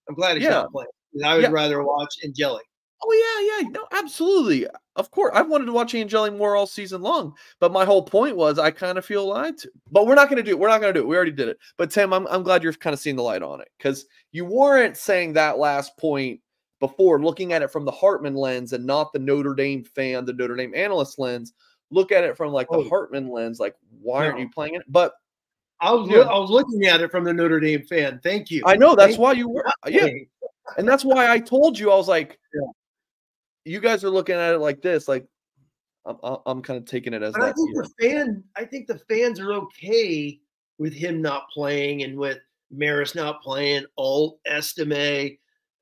I'm glad he's yeah. not playing. I would yeah. rather watch Angeli. Oh yeah, yeah, no, absolutely. Of course, I've wanted to watch Angeli more all season long, but my whole point was I kind of feel lied to. But we're not going to do it. We're not going to do it. We already did it. But Tim, I'm I'm glad you're kind of seeing the light on it because you weren't saying that last point before, looking at it from the Hartman lens and not the Notre Dame fan, the Notre Dame analyst lens. Look at it from like the oh. Hartman lens, like why no. aren't you playing it? But I was yeah. I was looking at it from the Notre Dame fan. Thank you. I know that's Thank why you were. Yeah. And that's why I told you I was like, yeah you guys are looking at it like this, like I'm, I'm kind of taking it as that. I think the fan, I think the fans are okay with him not playing and with Maris not playing. All Estime,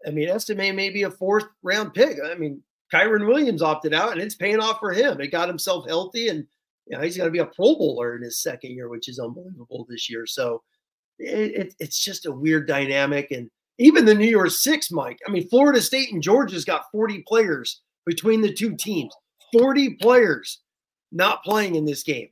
I mean, Estime may be a fourth round pick. I mean, Kyren Williams opted out, and it's paying off for him. He got himself healthy, and you know, he's going to be a Pro Bowler in his second year, which is unbelievable this year. So it, it, it's just a weird dynamic, and even the New Year's Six, Mike. I mean, Florida State and Georgia's got 40 players between the two teams. 40 players not playing in this game,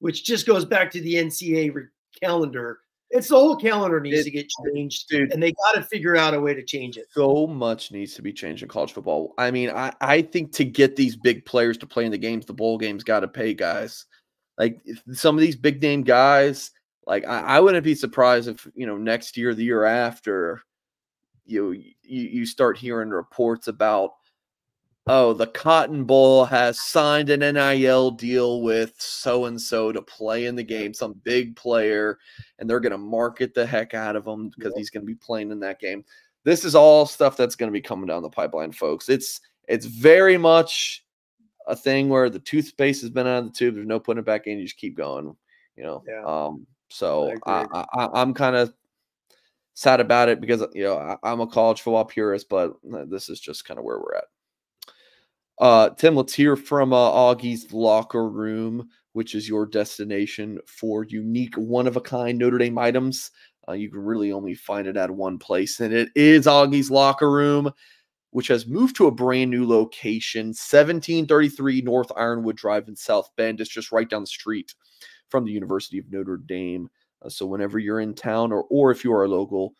which just goes back to the NCAA calendar. It's the whole calendar needs it, to get changed, dude, and they got to figure out a way to change it. So much needs to be changed in college football. I mean, I, I think to get these big players to play in the games, the bowl games got to pay guys. Like some of these big name guys, like I, I wouldn't be surprised if you know next year, the year after, you you, you start hearing reports about oh, the Cotton Bowl has signed an NIL deal with so and so to play in the game, some big player, and they're going to market the heck out of him because he's going to be playing in that game. This is all stuff that's going to be coming down the pipeline, folks. It's it's very much a thing where the toothpaste has been out of the tube. There's no putting it back in. You just keep going, you know. Yeah. Um. So I, I, I'm kind of sad about it because you know I, I'm a college football purist, but uh, this is just kind of where we're at. Uh, Tim, let's hear from uh, Augie's locker room, which is your destination for unique, one of a kind Notre Dame items. Uh, you can really only find it at one place, and it is Augie's locker room, which has moved to a brand new location 1733 North Ironwood Drive in South Bend. It's just right down the street from the University of Notre Dame. Uh, so, whenever you're in town or, or if you are a local,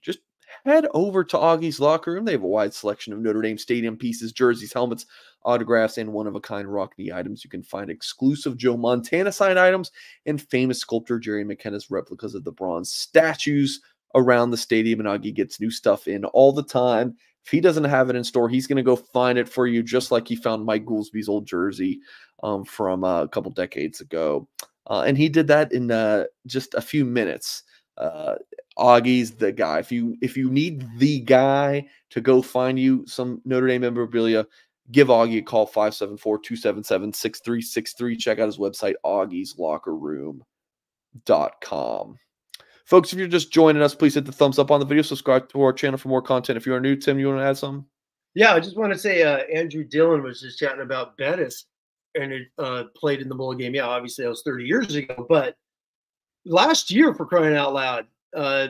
just head over to Augie's locker room. They have a wide selection of Notre Dame Stadium pieces, jerseys, helmets, autographs, and one of a kind Rockne items. You can find exclusive Joe Montana signed items and famous sculptor Jerry McKenna's replicas of the bronze statues around the stadium. And Augie gets new stuff in all the time. If he doesn't have it in store, he's going to go find it for you, just like he found Mike Goolsby's old jersey um, from uh, a couple decades ago. Uh, and he did that in uh, just a few minutes uh, Augie's the guy. If you if you need the guy to go find you some Notre Dame memorabilia, give Augie a call 574-277-6363. Check out his website, Augie's Locker Room.com. Folks, if you're just joining us, please hit the thumbs up on the video. Subscribe to our channel for more content. If you are new, Tim, you want to add something? Yeah, I just want to say uh, Andrew Dillon was just chatting about Bettis and it uh, played in the bowl game. Yeah, obviously that was 30 years ago, but last year for crying out loud, uh,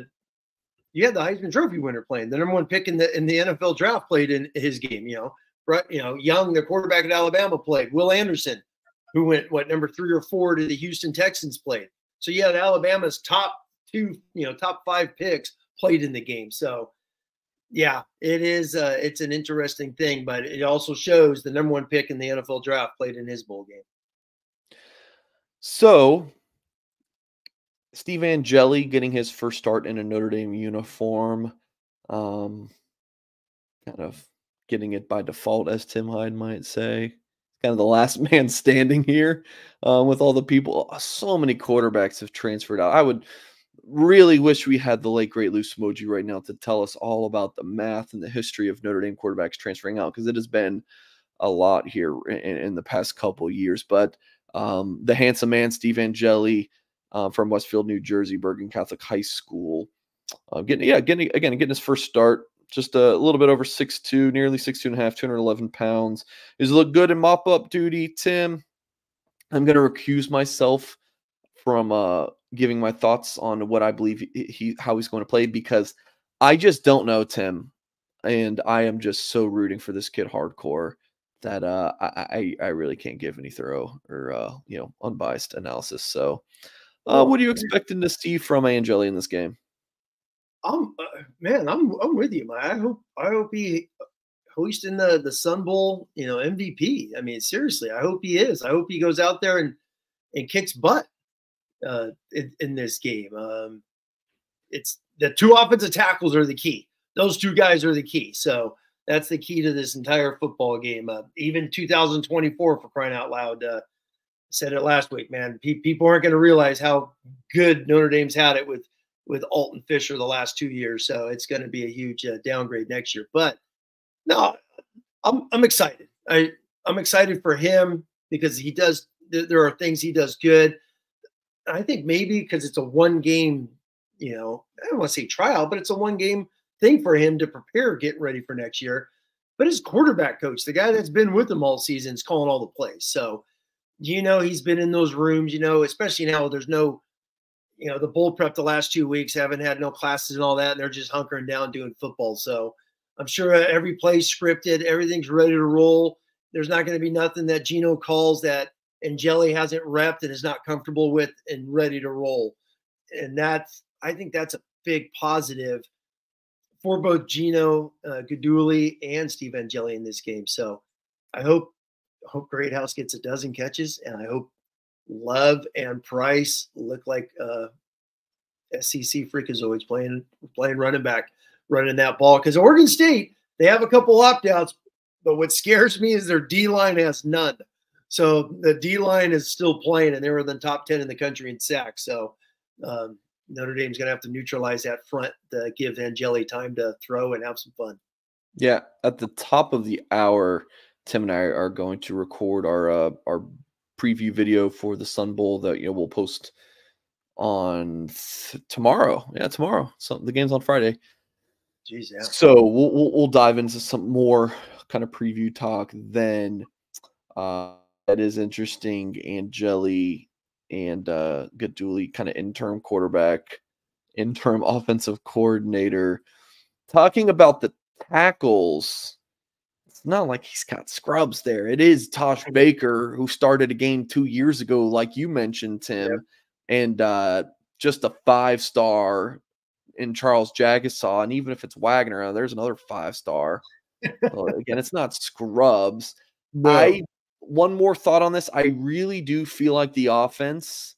you had the Heisman Trophy winner playing. The number one pick in the in the NFL draft played in his game. You know, right? You know, Young, the quarterback at Alabama, played. Will Anderson, who went what number three or four to the Houston Texans, played. So you had Alabama's top two, you know, top five picks played in the game. So yeah, it is. Uh, it's an interesting thing, but it also shows the number one pick in the NFL draft played in his bowl game. So Steve Angeli getting his first start in a Notre Dame uniform. Um, kind of getting it by default, as Tim Hyde might say. Kind of the last man standing here um, with all the people. Uh, so many quarterbacks have transferred out. I would really wish we had the late great Lou Somogyi right now to tell us all about the math and the history of Notre Dame quarterbacks transferring out because it has been a lot here in, in the past couple years. But um, the handsome man, Steve Angeli uh, from Westfield, New Jersey, Bergen Catholic High School, uh, getting yeah, getting again getting his first start just a little bit over six two, nearly six two and a half, 211 pounds. He's look good in mop up duty, Tim. I'm going to recuse myself from uh, giving my thoughts on what I believe he, how he's going to play because I just don't know Tim, and I am just so rooting for this kid hardcore that uh, I, I, I really can't give any thorough or uh, you know unbiased analysis. So, uh, what are you expecting to see from Angeli in this game? I'm uh, man, I'm I'm with you, man. I hope I hope he hosting the the Sun Bowl, you know, MVP. I mean, seriously, I hope he is. I hope he goes out there and and kicks butt uh, in, in this game. Um, it's the two offensive tackles are the key. Those two guys are the key. So that's the key to this entire football game. Uh, even 2024 for crying out loud. Uh, said it last week, man. Pe- people aren't going to realize how good Notre Dame's had it with with Alt and Fisher the last two years. So it's going to be a huge uh, downgrade next year. But no, I'm I'm excited. I I'm excited for him because he does. There are things he does good. I think maybe because it's a one game, you know, I don't want to say trial, but it's a one game thing for him to prepare, get ready for next year. But his quarterback coach, the guy that's been with him all season, is calling all the plays. So, you know, he's been in those rooms, you know, especially now there's no you know, the bull prep the last two weeks haven't had no classes and all that, and they're just hunkering down doing football. So I'm sure uh, every play's scripted, everything's ready to roll. There's not going to be nothing that Gino calls that Angeli hasn't repped and is not comfortable with and ready to roll. And that's, I think that's a big positive for both Gino uh, Guidugli and Steve Angeli in this game. So I hope hope Greathouse gets a dozen catches, and I hope Love and Price look like uh, SEC freakazoids playing playing running back, running that ball. Because Oregon State, they have a couple opt outs, but what scares me is their D line has none. So the D line is still playing, and they were in the top 10 in the country in sacks. So um, Notre Dame's going to have to neutralize that front to give Angeli time to throw and have some fun. Yeah, at the top of the hour, Tim and I are going to record our uh, our preview video for the Sun Bowl that you know we'll post on tomorrow. Yeah, tomorrow. So the game's on Friday. Jeez, yeah. So we'll, we'll, we'll dive into some more kind of preview talk then. Uh, that is interesting. And Angeli and uh, Guidugli, kind of interim quarterback, interim offensive coordinator, talking about the tackles it's not like he's got scrubs there. It is Tosh Baker who started a game two years ago, like you mentioned, Tim, yep. and uh, just a five star in Charles Jagusah. And even if it's Wagner, uh, there's another five star. again, it's not scrubs. No. I one more thought on this. I really do feel like the offense,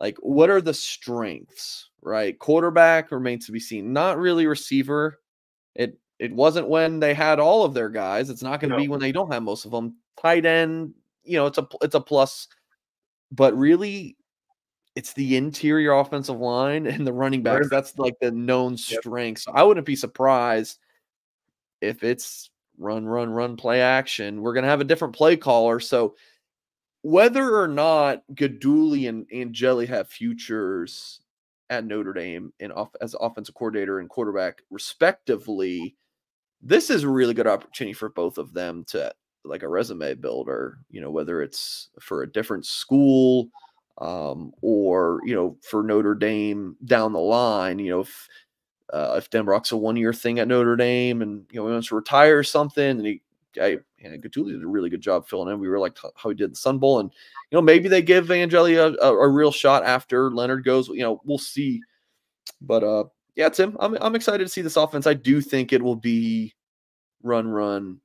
like, what are the strengths? Right, quarterback remains to be seen. Not really receiver. It it wasn't when they had all of their guys. It's not going to no. be when they don't have most of them. Tight end, you know, it's a it's a plus, but really, it's the interior offensive line and the running backs. That's like the known strength. So I wouldn't be surprised if it's run, run, run, play action. We're going to have a different play caller. So whether or not Guidugli and Angeli have futures at Notre Dame and off, as offensive coordinator and quarterback, respectively, this is a really good opportunity for both of them to like a resume builder, you know, whether it's for a different school um, or, you know, for Notre Dame down the line, you know, if, uh, if Denbrock's a one year thing at Notre Dame and, you know, he wants to retire or something and he, I, and Guidugli did a really good job filling in. We were like how he did the Sun Bowl, and you know maybe they give Angeli a, a, a, real shot after Leonard goes. You know, we'll see. But uh, yeah, Tim, I'm I'm excited to see this offense. I do think it will be run, run,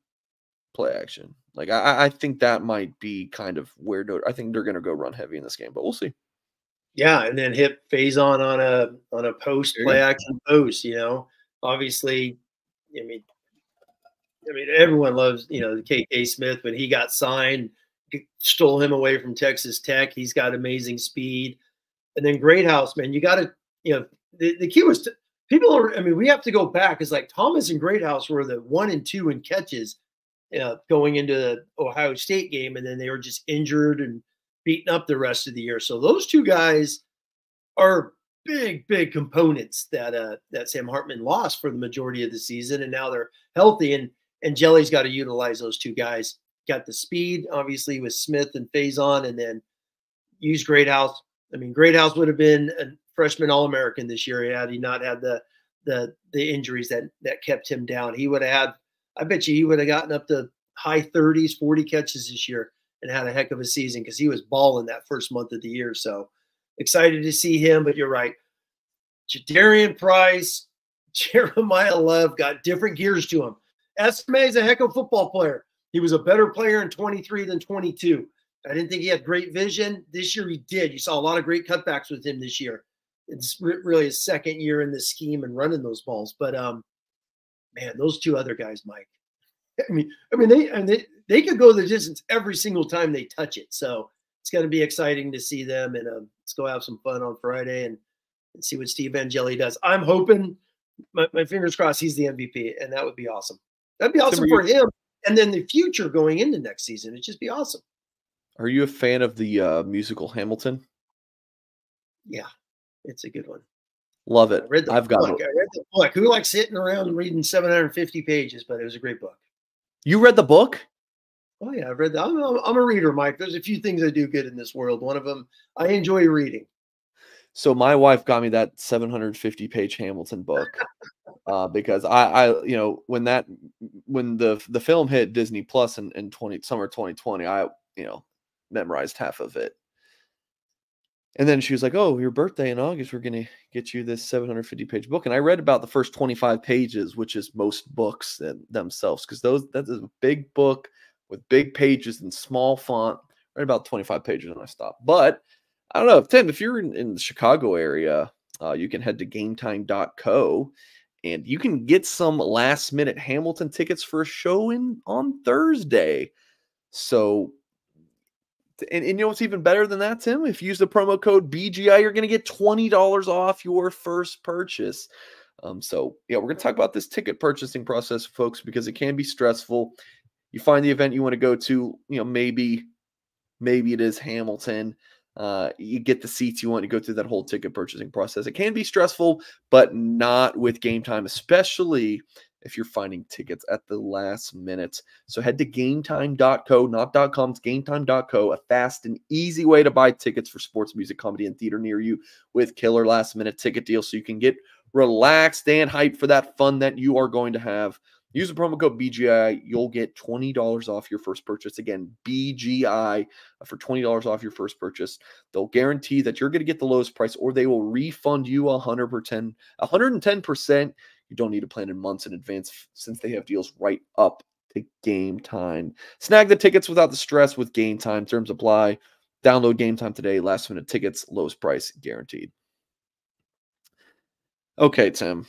play action. Like I, I think that might be kind of where I think they're going to go run heavy in this game, but we'll see. Yeah, and then hit Faison on a on a post play action post. You know, obviously, I mean, I mean, everyone loves you know the KK Smith when he got signed, stole him away from Texas Tech. He's got amazing speed, and then Greathouse, man, you got to you know the, the key was to, people are. I mean, we have to go back. It's like Thomas and Greathouse were the one and two in catches uh, going into the Ohio State game, and then they were just injured and beaten up the rest of the year. So those two guys are big, big components that uh, that Sam Hartman lost for the majority of the season, and now they're healthy. And and Angeli's got to utilize those two guys. Got the speed, obviously, with Smith and Faison, and then use Greathouse. I mean, Greathouse would have been a freshman All American this year had he not had the the the injuries that that kept him down. He would have had. I bet you he would have gotten up to high 30s, 40 catches this year and had a heck of a season because he was balling that first month of the year. So excited to see him. But you're right. Jadarian Price, Jeremiyah Love got different gears to him. Estime is a heck of a football player. He was a better player in 23 than 22. I didn't think he had great vision. This year he did. You saw a lot of great cutbacks with him this year. It's really his second year in the scheme and running those balls. But um, man, those two other guys, Mike, I mean, I mean, they and they they could go the distance every single time they touch it. So it's going to be exciting to see them, and um, let's go have some fun on Friday and, and see what Steve Angeli does. I'm hoping, my, my, fingers crossed, he's the MVP, and that would be awesome. That'd be awesome for him, and then the future going into next season, it'd just be awesome. Are you a fan of the uh, musical Hamilton? Yeah, it's a good one. Love it. I read the I've book. got it. I read the book. Who likes sitting around reading 750 pages? But it was a great book. You read the book? Oh yeah, I've read that. I'm, I'm, a reader, Mike. There's a few things I do good in this world. One of them, I enjoy reading. So my wife got me that 750 page Hamilton book uh, because I, I, you know, when that when the the film hit Disney Plus in, in 20 summer 2020, I, you know, memorized half of it. And then she was like, "Oh, your birthday in August, we're gonna get you this 750 page book." And I read about the first 25 pages, which is most books themselves, because those that is a big book with big pages and small font. Read about 25 pages and I stopped. But I don't know, Tim, if you're in, in the Chicago area, uh, you can head to GameTime.co and you can get some last minute Hamilton tickets for a show in on Thursday. So and, and, you know what's even better than that, Tim? If you use the promo code BGI, you're going to get $20 off your first purchase. Um, so, yeah, we're going to talk about this ticket purchasing process, folks, because it can be stressful. You find the event you want to go to, you know, maybe, maybe it is Hamilton. Uh, you get the seats you want to go through that whole ticket purchasing process. It can be stressful, but not with game time, especially if you're finding tickets at the last minute. So head to gametime.co, not .com, it's gametime.co, a fast and easy way to buy tickets for sports, music, comedy, and theater near you with killer last minute ticket deals so you can get relaxed and hyped for that fun that you are going to have. Use the promo code BGI. You'll get $20 off your first purchase. Again, BGI uh, for $20 off your first purchase. They'll guarantee that you're going to get the lowest price or they will refund you 100%, 110%. You don't need to plan in months in advance since they have deals right up to game time. Snag the tickets without the stress with game time. Terms apply. Download game time today. Last minute tickets, lowest price guaranteed. Okay, Tim.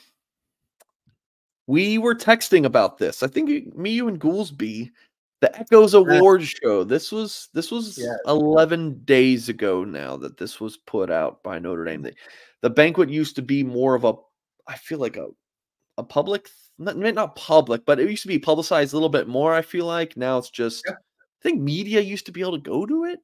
We were texting about this. I think me, you, and Goolsby, the Echoes Awards show. This was this was yeah. 11 days ago now that this was put out by Notre Dame. The, the banquet used to be more of a I feel like a a public not, not public, but it used to be publicized a little bit more. I feel like now it's just yeah. I think media used to be able to go to it.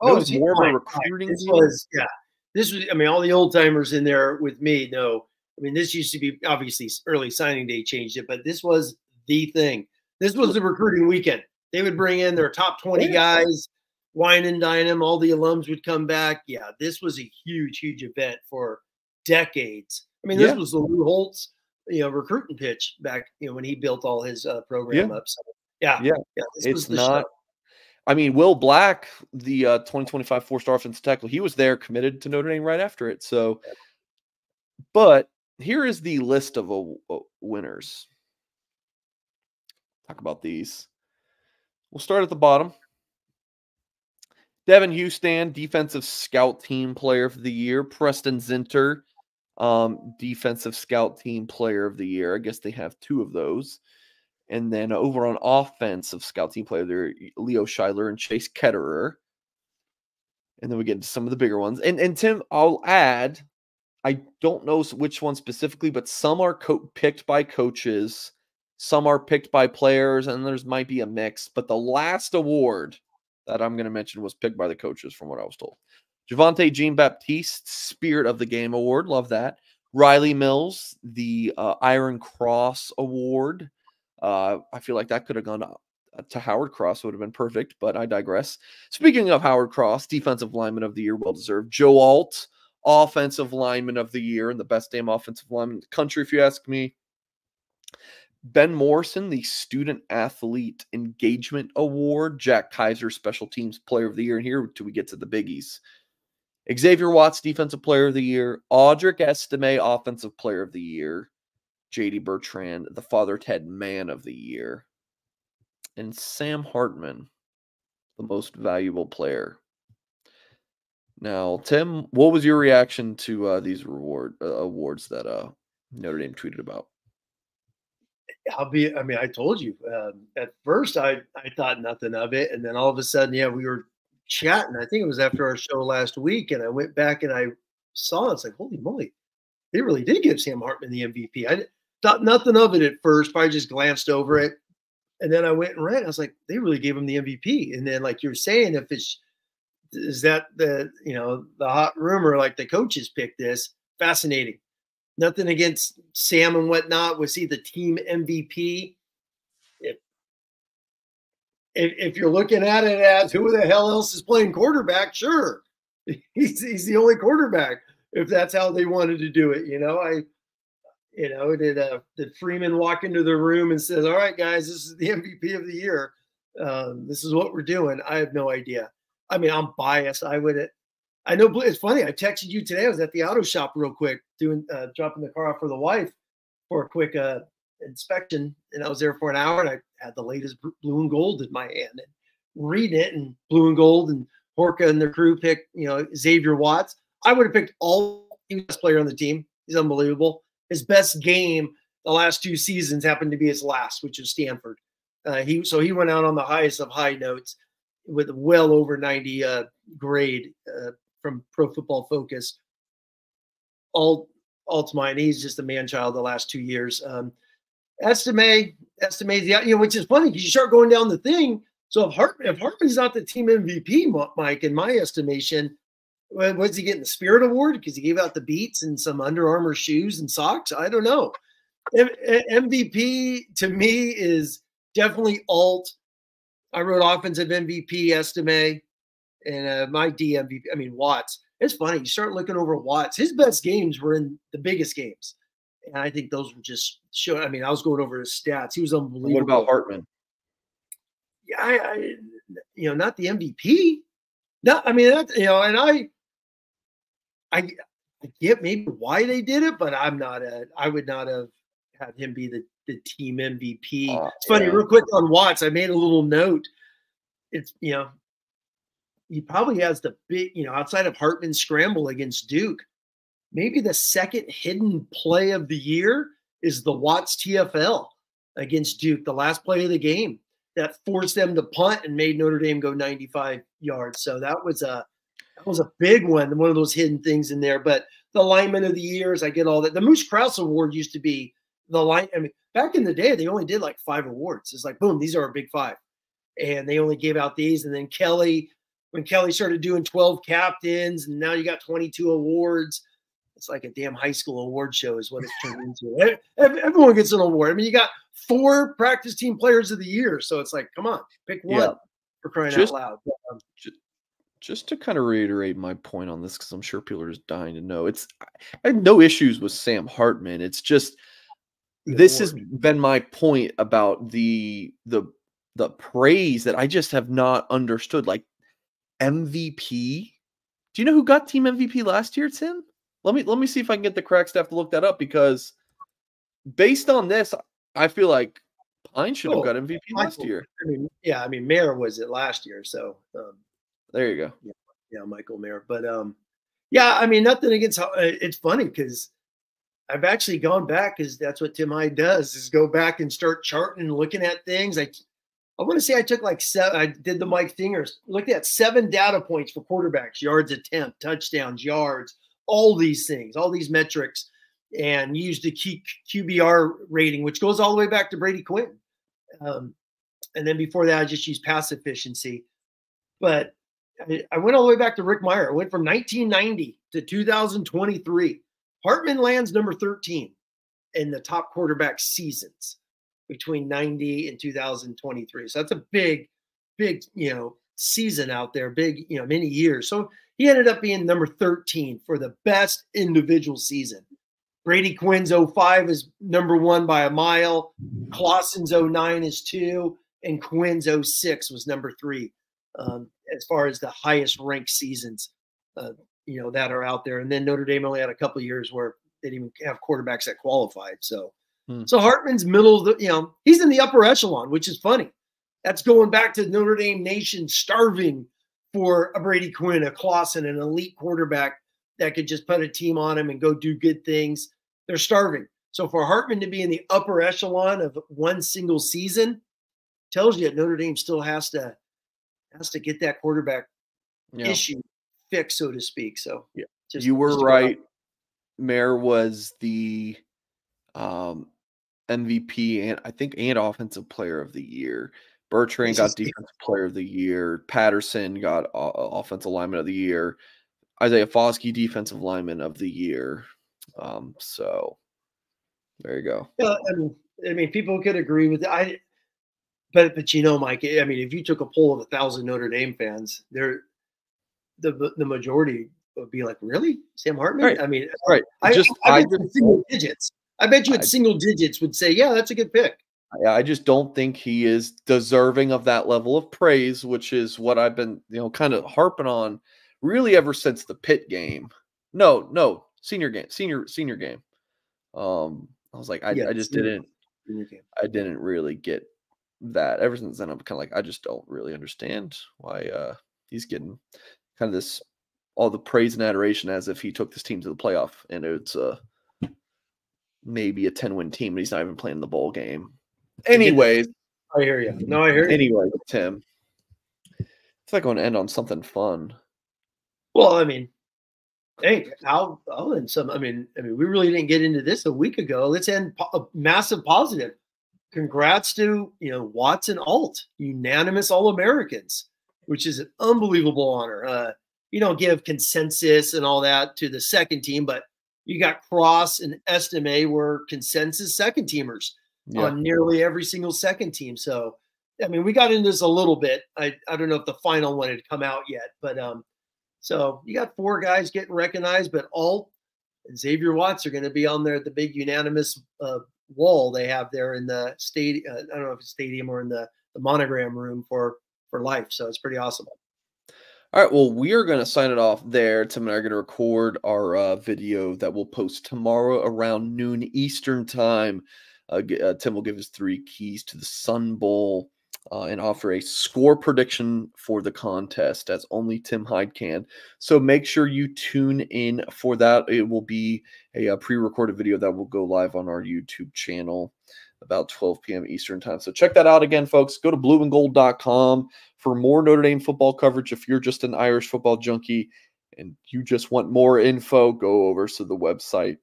Oh, it was more of a recruiting. This was yeah. This was I mean all the old timers in there with me know. I mean this used to be obviously early signing day changed it, but this was the thing. This was the recruiting weekend. They would bring in their top 20 guys, wine and dine them. All the alums would come back. Yeah, this was a huge, huge event for decades. I mean, this yeah. was the Lou Holtz you know recruiting pitch back you know when he built all his uh, program yeah. up. So Yeah, Yeah, yeah. it's not. show. I mean, Will Black, the uh, 2025 four-star offensive tackle, he was there, committed to Notre Dame right after it. So, but here is the list of uh, uh, winners. Talk about these. We'll start at the bottom. Devin Houston, defensive scout team player of the year. Preston Zinter, um, defensive scout team player of the year. I guess they have two of those. And then over on offensive scout team player, there Leo Schuyler and Chase Ketterer. And then we get into some of the bigger ones. And and Tim, I'll add, I don't know which one specifically, but some are picked by coaches, some are picked by players, and there's might be a mix. But the last award that I'm going to mention was picked by the coaches, from what I was told. Javontae Jean Baptiste, Spirit of the Game Award. Love that. Rylie Mills, the uh, Iron Cross Award. Uh, I feel like that could have gone up uh, to Howard Cross, would have been perfect, but I digress. Speaking of Howard Cross, Defensive Lineman of the Year, well deserved. Joe Alt, Offensive Lineman of the Year, and the best damn offensive lineman in the country, if you ask me. Ben Morrison, the Student Athlete Engagement Award, Jack Kiser, Special Teams Player of the Year. And here till we get to the biggies. Xavier Watts, Defensive Player of the Year. Audric Estime, Offensive Player of the Year. JD Bertrand, the Father Ted Man of the Year. And Sam Hartman, the most valuable player. Now, Tim, what was your reaction to uh, these reward uh, awards that uh, Notre Dame tweeted about? I'll be. I mean, I told you um, at first. I I thought nothing of it, and then all of a sudden, yeah, we were chatting. I think it was after our show last week, and I went back and I saw. it. It's like, holy moly, they really did give Sam Hartman the MVP. I thought nothing of it at first. Probably just glanced over it, and then I went and read. I was like, they really gave him the MVP. And then, like you're saying, if it's is that the you know the hot rumor, like the coaches picked this, fascinating nothing against Sam and whatnot. Was he the team MVP? If, if, you're looking at it as who the hell else is playing quarterback, sure, he's he's the only quarterback. If that's how they wanted to do it, you know, I, you know, did uh, did Freeman walk into the room and says, "All right, guys, this is the MVP of the year. Um, this is what we're doing." I have no idea. I mean, I'm biased. I would I know it's funny. I texted you today. I was at the auto shop real quick, doing uh, dropping the car off for the wife for a quick uh, inspection, and I was there for an hour. And I had the latest blue and gold in my hand and reading it, and blue and gold, and Horka and the crew picked, you know, Xavier Watts. I would have picked all best player on the team. He's unbelievable. His best game the last two seasons happened to be his last, which is Stanford. Uh, he so he went out on the highest of high notes with well over 90 uh, grade uh, from Pro Football Focus. All all to mine. He's just a man child the last two years. Um, Estime Estime the you know which is funny because you start going down the thing. So if Hart if Hartman's not the team MVP, Mike, in my estimation, was he getting the Spirit Award because he gave out the beats and some Under Armour shoes and socks? I don't know. MVP to me is definitely alt. I wrote offensive MVP Estime and uh, my DMVP. I mean Watts. It's funny. You start looking over Watts. His best games were in the biggest games, and I think those were just showing. I mean, I was going over his stats. He was unbelievable. What about Hartman? Yeah, I, I you know, not the MVP. No, I mean that. You know, and I, I, I get maybe why they did it, but I'm not a. I would not have had him be the the team MVP. Uh, it's funny, yeah. real quick on Watts. I made a little note. It's you know he probably has the big, you know, outside of Hartman's scramble against Duke, maybe the second hidden play of the year is the Watts TFL against Duke, the last play of the game that forced them to punt and made Notre Dame go 95 yards. So that was a that was a big one, one of those hidden things in there. But the lineman of the years, I get all that. The Moose Krause Award used to be the line. I mean, back in the day, they only did like five awards. It's like, boom, these are our big five. And they only gave out these. And then Kelly, when Kelly started doing 12 captains and now you got 22 awards. It's like a damn high school award show, is what it's turned into. Everyone gets an award. I mean, you got four practice team players of the year. So it's like, come on, pick one Yeah. for crying Just- out loud. Um, just to kind of reiterate my point on this because i'm sure people are just dying to know it's i have no issues with sam hartman it's just this has been my point about the the the praise that I just have not understood. Like MVP. Do you know who got team MVP last year, Tim? Let me let me see if I can get the correct staff to look that up because based on this, I feel like Pyne should have oh, got MVP Michael, last year. I mean, yeah, I mean Mayer was it last year, so um, there you go. Yeah, yeah, Michael Mayer. But um, yeah, I mean nothing against. Uh, it's funny because I've actually gone back because that's what Tim Hyde does is go back and start charting and looking at things. I I want to say I took like seven. I did the Mike Fingers. Looked at seven data points for quarterbacks: yards attempt, touchdowns, yards, all these things, all these metrics, and used the QBR rating, which goes all the way back to Brady Quinn. Um, and then before that, I just used pass efficiency. But I, I went all the way back to Rick Mirer. I went from 1990 to 2023. Hartman lands number 13 in the top quarterback seasons between 90 and 2023. So that's a big, big, you know, season out there, big, you know, many years. So he ended up being number 13 for the best individual season. Brady Quinn's 05 is number one by a mile. Clausen's 09 is two. And Quinn's 06 was number three um, as far as the highest ranked seasons, uh, you know, that are out there. And then Notre Dame only had a couple years where they didn't even have quarterbacks that qualified. So, hmm. so Hartman's middle the, you know, he's in the upper echelon, which is funny. That's going back to Notre Dame Nation starving for a Brady Quinn, a Clausen, an elite quarterback that could just put a team on him and go do good things. They're starving. So for Hartman to be in the upper echelon of one single season tells you that Notre Dame still has to has to get that quarterback yeah. issue fixed, so to speak. So yeah, just, you were right. Mayer was the um, MVP and I think and offensive player of the year. Bertrand got defensive player of the year. Patterson got uh, offensive lineman of the year. Isaiah Foskey, defensive lineman of the year. Um, so there you go. Yeah, I mean, I mean, people could agree with that. I, but but you know, Mike, I mean, if you took a poll of a thousand Notre Dame fans, there, the the majority would be like, really, Sam Hartman? Right. I mean, right? I just I, I, I bet single digits. I bet you at single digits would say, yeah, that's a good pick. I just don't think he is deserving of that level of praise, which is what I've been, you know, kind of harping on really ever since the pit game. No, no, senior game, senior senior game. Um, I was like, I, yeah, I just didn't, I didn't really get that. Ever since then, I'm kind of like, I just don't really understand why uh he's getting kind of this all the praise and adoration as if he took this team to the playoff and it's uh maybe a 10 win team and he's not even playing the bowl game. Anyways, I hear you. No, I hear you. Anyway, Tim, it's like going to end on something fun. Well, I mean, hey, I'll I'll end some. I mean, I mean, we really didn't get into this a week ago. Let's end po- a massive positive. Congrats to you know Watts and Alt, unanimous All Americans, which is an unbelievable honor. Uh, you don't give consensus and all that to the second team, but you got Cross and Estime were consensus second teamers yeah. on nearly every single second team. So, I mean, we got into this a little bit. I, I don't know if the final one had come out yet, but um, so you got four guys getting recognized, but all Xavier Watts are going to be on there at the big unanimous uh, wall they have there in the stadium. Uh, I don't know if it's stadium or in the, the monogram room for for life. So it's pretty awesome. All right. Well, we are going to sign it off there. Tim and I are going to record our uh, video that we'll post tomorrow around noon Eastern time. Uh, uh, Tim will give us three keys to the Sun Bowl uh, and offer a score prediction for the contest as only Tim Hyde can. So make sure you tune in for that. It will be a, a pre recorded video that will go live on our YouTube channel about 12 p.m. Eastern time. So check that out again, folks. Go to blueandgold.com for more Notre Dame football coverage. If you're just an Irish football junkie and you just want more info, go over to the website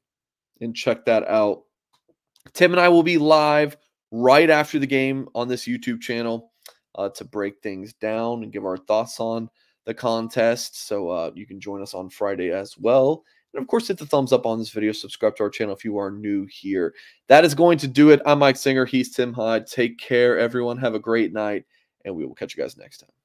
and check that out. Tim and I will be live right after the game on this YouTube channel uh, to break things down and give our thoughts on the contest. So uh, you can join us on Friday as well. And of course, hit the thumbs up on this video. Subscribe to our channel if you are new here. That is going to do it. I'm Mike Singer. He's Tim Hyde. Take care, everyone. Have a great night, and we will catch you guys next time.